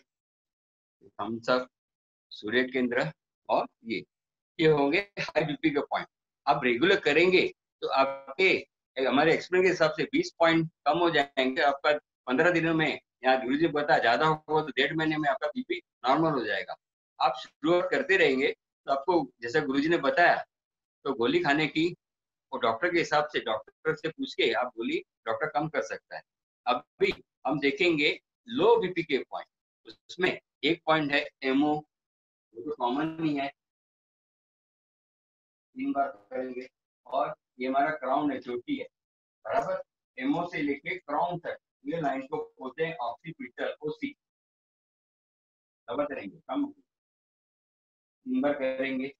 थम्स अप सूर्य केंद्र और ये ये होंगे हाई बीपी के पॉइंट आप रेगुलर करेंगे तो आपके, हमारे एक्सपीरियंस के हिसाब से 20 पॉइंट कम हो जाएँगे, आपका पंद्रह दिनों में यहाँ गुरु जी बता ज़्यादा होगा तो डेढ़ महीने में आपका बीपी नॉर्मल हो जाएगा. आप शुरुआत करते रहेंगे तो आपको, जैसा गुरु जी ने बताया तो गोली खाने की और डॉक्टर के हिसाब से डॉक्टर से पूछ के आप गोली डॉक्टर कम कर सकता है. अभी हम देखेंगे लो बीपी के पॉइंट उसमें एक पॉइंट है एमओ वो तो कॉमन ही है। तीन बार करेंगे और ये हमारा क्राउन है, चोटी है। बराबर? एमओ से लेके क्राउन तक। ये लाइन को बोलते हैं ऑक्सीपिटल ओसी समझ रहेंगे कम तीन बार करेंगे।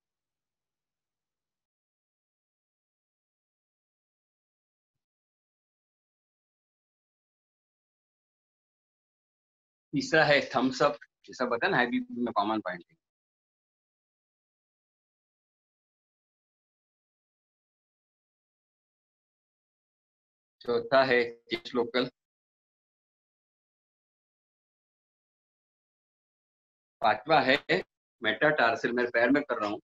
तीसरा है थम्स अप जैसा बता ना में कॉमन पॉइंट है। चौथा है चेस्ट लोकल। पांचवा है मेटा मेटाटार्सिल मेरे पैर में कर रहा हूँ।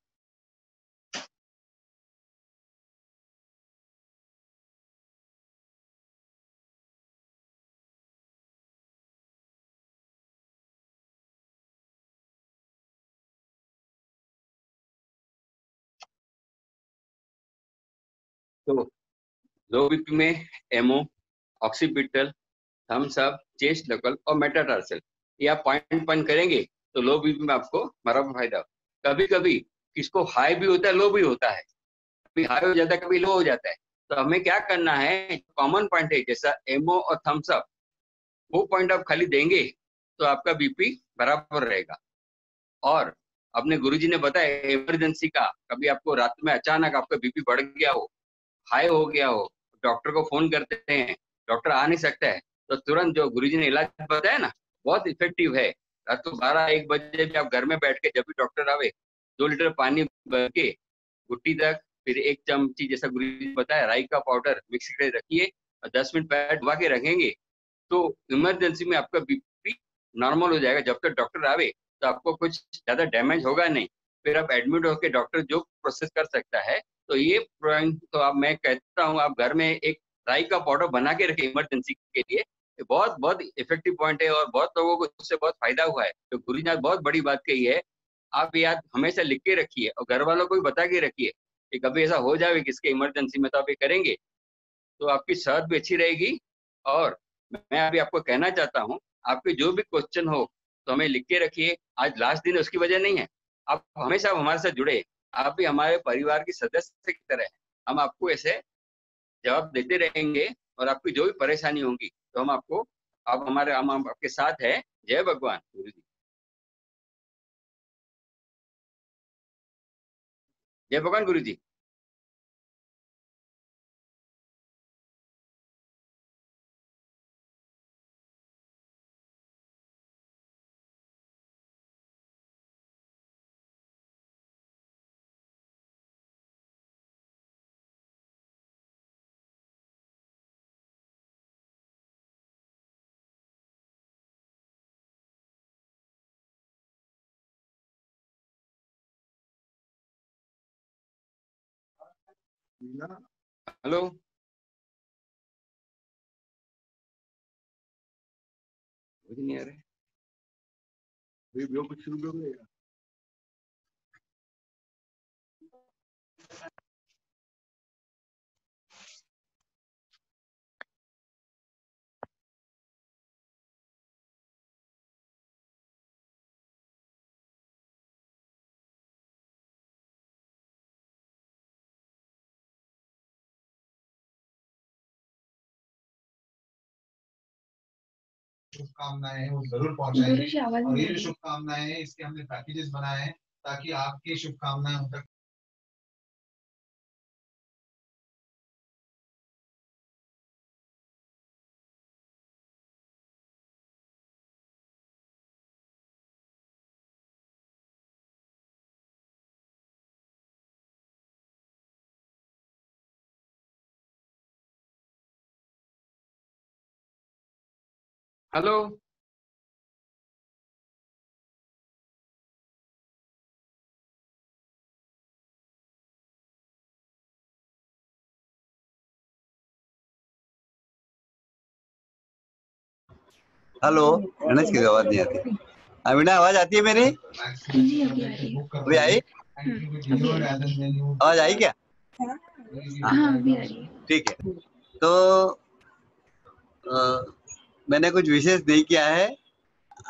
तो लो बीपी में MO occipital thumbs up chest local और मेटाटार्सल ये आप पॉइंट पॉइंट करेंगे तो लो बीपी में आपको बराबर फ़ायदा। कभी कभी किसको हाई भी होता है लो भी होता है। कभी हाई हो जाता है, कभी लो हो जाता है। तो हमें क्या करना है कॉमन पॉइंट है, जैसा एमओ और थम्स अप वो पॉइंट आप खाली देंगे तो आपका बीपी बराबर रहेगा। और अपने गुरुजी ने बताया इमरजेंसी का, कभी आपको रात में अचानक आपका बीपी बढ़ गया हो हाई हो गया हो डॉक्टर को फ़ोन करते हैं, डॉक्टर आ नहीं सकता है तो तुरंत जो गुरुजी ने इलाज बताया ना, बहुत इफ़ेक्टिव है। रात को बारह एक बजे भी आप घर में बैठ के जब भी डॉक्टर आवे, दो लीटर पानी भर के, गुट्टी तक, फिर एक चमची जैसा गुरु जी बताया, राई का पाउडर मिक्स करके रखिए, और दस मिनट पैर डुबा के रखेंगे तो इमरजेंसी में आपका बीपी नॉर्मल हो जाएगा। जब तक डॉक्टर आवे तो आपको कुछ ज़्यादा डैमेज होगा नहीं। फिर आप एडमिट होकर डॉक्टर जो प्रोसेस कर सकता है तो ये तो आप, मैं कहता हूँ, आप घर में एक राई का पाउडर बना के रखे इमरजेंसी के लिए। बहुत बहुत इफ़ेक्टिव पॉइंट है और बहुत लोगों को उससे बहुत फ़ायदा हुआ है। तो गुरु जी बहुत बड़ी बात कही है, आप याद हमेशा लिख के रखिए और घर वालों को भी बता के रखिए कि कभी ऐसा हो जाए किसके इमरजेंसी में तो आप ये करेंगे तो आपकी सेहत भी अच्छी रहेगी। और मैं अभी आपको कहना चाहता हूँ, आपके जो भी क्वेश्चन हो तो हमें लिख के रखिए। आज लास्ट दिन उसकी वजह नहीं है। आप हमेशा हमारे साथ जुड़े। आप भी हमारे परिवार की सदस्य की तरह हम आपको ऐसे जवाब देते रहेंगे और आपकी जो भी परेशानी होगी तो हम आपको, आप हमारे, हम आपके साथ है। जय भगवान, गुरु जी। जय भगवान, गुरु जी। हेलो नहीं आ रहे कुछ शुरू करो शुभकामनाएँ हैं वो ज़रूर पहुंचाएँगे। और ये जो शुभकामनाएँ हैं इसके हमने पैकेजेस बनाए हैं ताकि आपकी शुभकामनाएँ उन तक हेलो हेलो गणेश की आवाज़ नहीं आती। अमीना आवाज़ आती है मेरी? अभी आई? आवाज़ आई क्या? हाँ, ठीक है। तो आ, मैंने कुछ विशेष नहीं किया है।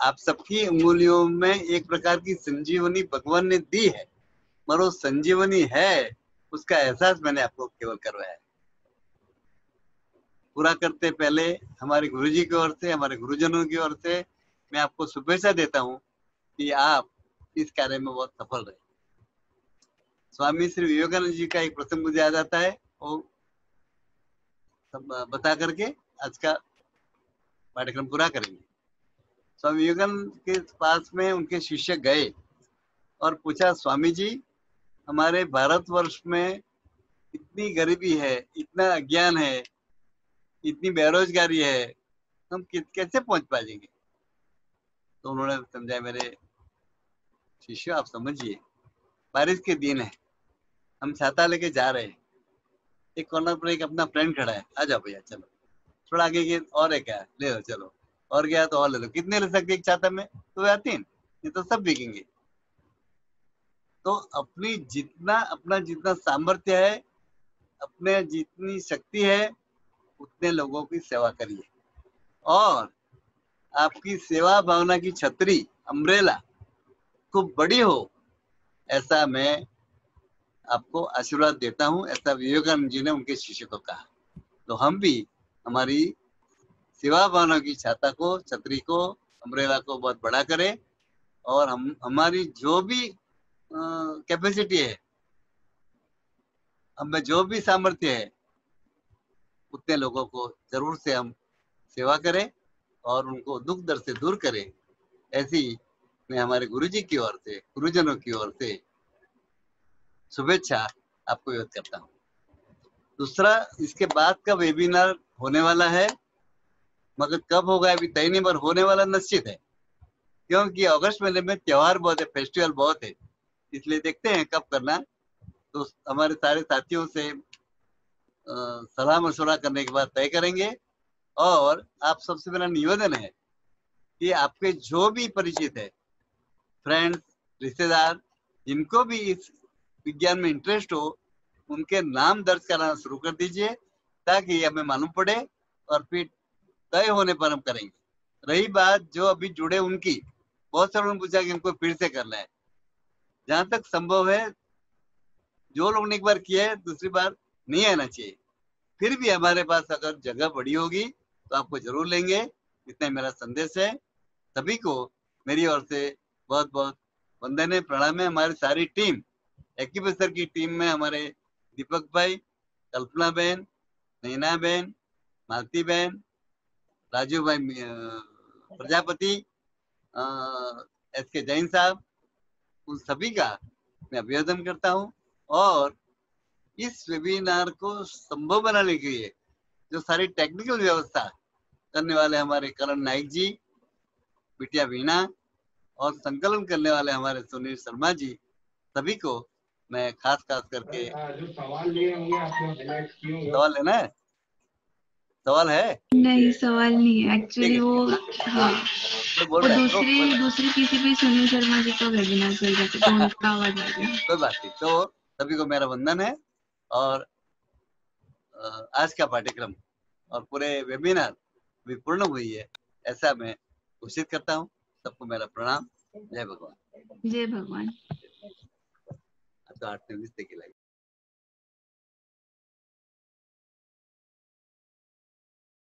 आप सबकी उंगलियों में एक प्रकार की संजीवनी भगवान ने दी है। मगर वो संजीवनी है, उसका एहसास मैंने आपको केवल करवाया है। पूरा करते पहले हमारे गुरु जी की ओर से, हमारे गुरुजनों की ओर से मैं आपको शुभेच्छा देता हूँ कि आप इस कार्य में बहुत सफल रहे। स्वामी श्री विवेकानंद जी का एक प्रसंग मुझे याद आता है और बता करके आज का पाठ्यक्रम पूरा करेंगे। स्वामी विवेकानंद के पास में उनके शिष्य गए और पूछा स्वामी जी हमारे भारतवर्ष में इतनी गरीबी है, इतना अज्ञान है, इतनी बेरोजगारी है, हम कैसे पहुँच पाएँगे? तो उन्होंने समझाया, मेरे शिष्य, आप समझिए, बारिश के दिन है, हम छाता लेके जा रहे हैं। एक कॉर्नर पर एक अपना फ्रेंड खड़ा है। आ जाओ भैया, चलो। थोड़ा आगे गए और है ले लो, चलो। और गया तो और ले लो। कितने ले सकते एक छाता में? तो या तीन। ये तो सब बिकेंगे। तो अपनी जितना, अपना जितना सामर्थ्य है, अपने जितनी शक्ति है, उतने लोगों की सेवा करिए। और आपकी सेवा भावना की छतरी अम्ब्रेला खूब बड़ी हो, ऐसा मैं आपको आशीर्वाद देता हूँ। ऐसा विवेकानंद जी ने उनके शिष्य को कहा। तो हम भी हमारी सेवा भावना की छाता को, छतरी को अम्ब्रेला को बहुत बड़ा करें और हम, हमारी जो भी कैपेसिटी है, हमें जो भी सामर्थ्य है, उतने लोगों को ज़रूर से हम सेवा करें और उनको दुख दर्द से दूर करें। ऐसी मैं हमारे गुरु जी की ओर से, गुरुजनों की ओर से शुभेच्छा आपको व्यक्त करता हूँ। दूसरा, इसके बाद का वेबिनार होने वाला है, मगर कब होगा अभी तय नहीं, पर होने वाला निश्चित है। क्योंकि अगस्त महीने में त्योहार बहुत है फेस्टिवल बहुत है, इसलिए देखते हैं कब करना तो हमारे सारे साथियों से सलाह मशुरा करने के बाद तय करेंगे। और आप सबसे मेरा निवेदन है कि आपके जो भी परिचित है फ्रेंड्स रिश्तेदार, जिनको भी इस विज्ञान में इंटरेस्ट हो, उनके नाम दर्ज कराना शुरू कर दीजिए। ताकि हमें मालूम पड़े और फिर तय होने पर हम करेंगे। रही बात जो अभी जुड़े उनकी, बहुत सारे ने पूछा कि उनको फिर से करना है। जहाँ तक संभव है, जो लोग ने एक बार किया है, दूसरी बार नहीं आना चाहिए। फिर भी हमारे पास अगर जगह बड़ी होगी तो आपको ज़रूर लेंगे। इतना मेरा संदेश है। सभी को मेरी ओर से बहुत बहुत वंदन है प्रणाम है हमारी सारी टीम। एक्यूपेसर की टीम में हमारे दीपक भाई, कल्पना बहन नैना बहन मालती बहन राजू भाई प्रजापति एस के जैन साहब, उन सभी का मैं अभिवादन करता हूँ और इस वेबिनार को संभव बनाने के लिए जो सारी टेक्निकल व्यवस्था करने वाले हमारे करण नाइक जी, बिटिया वीणा और संकलन करने वाले हमारे सुनील शर्मा जी, सभी को मैं खास खास करके सवाल लिए होंगे सवाल लेना है सवाल है? नहीं सवाल नहीं है। एक्चुअली वो हाँ। तो वो दूसरी दूसरी किसी भी सुनील शर्मा जी का वेबिनार चल रहा था तो उनका आवाज़ आ गया कोई बात नहीं। तो सभी को मेरा वंदन है और आज का पाठ्यक्रम और पूरे वेबिनार भी पूर्ण हुई है ऐसा मैं घोषित करता हूँ। सबको मेरा प्रणाम। जय भगवान। जय भगवान। बीस तक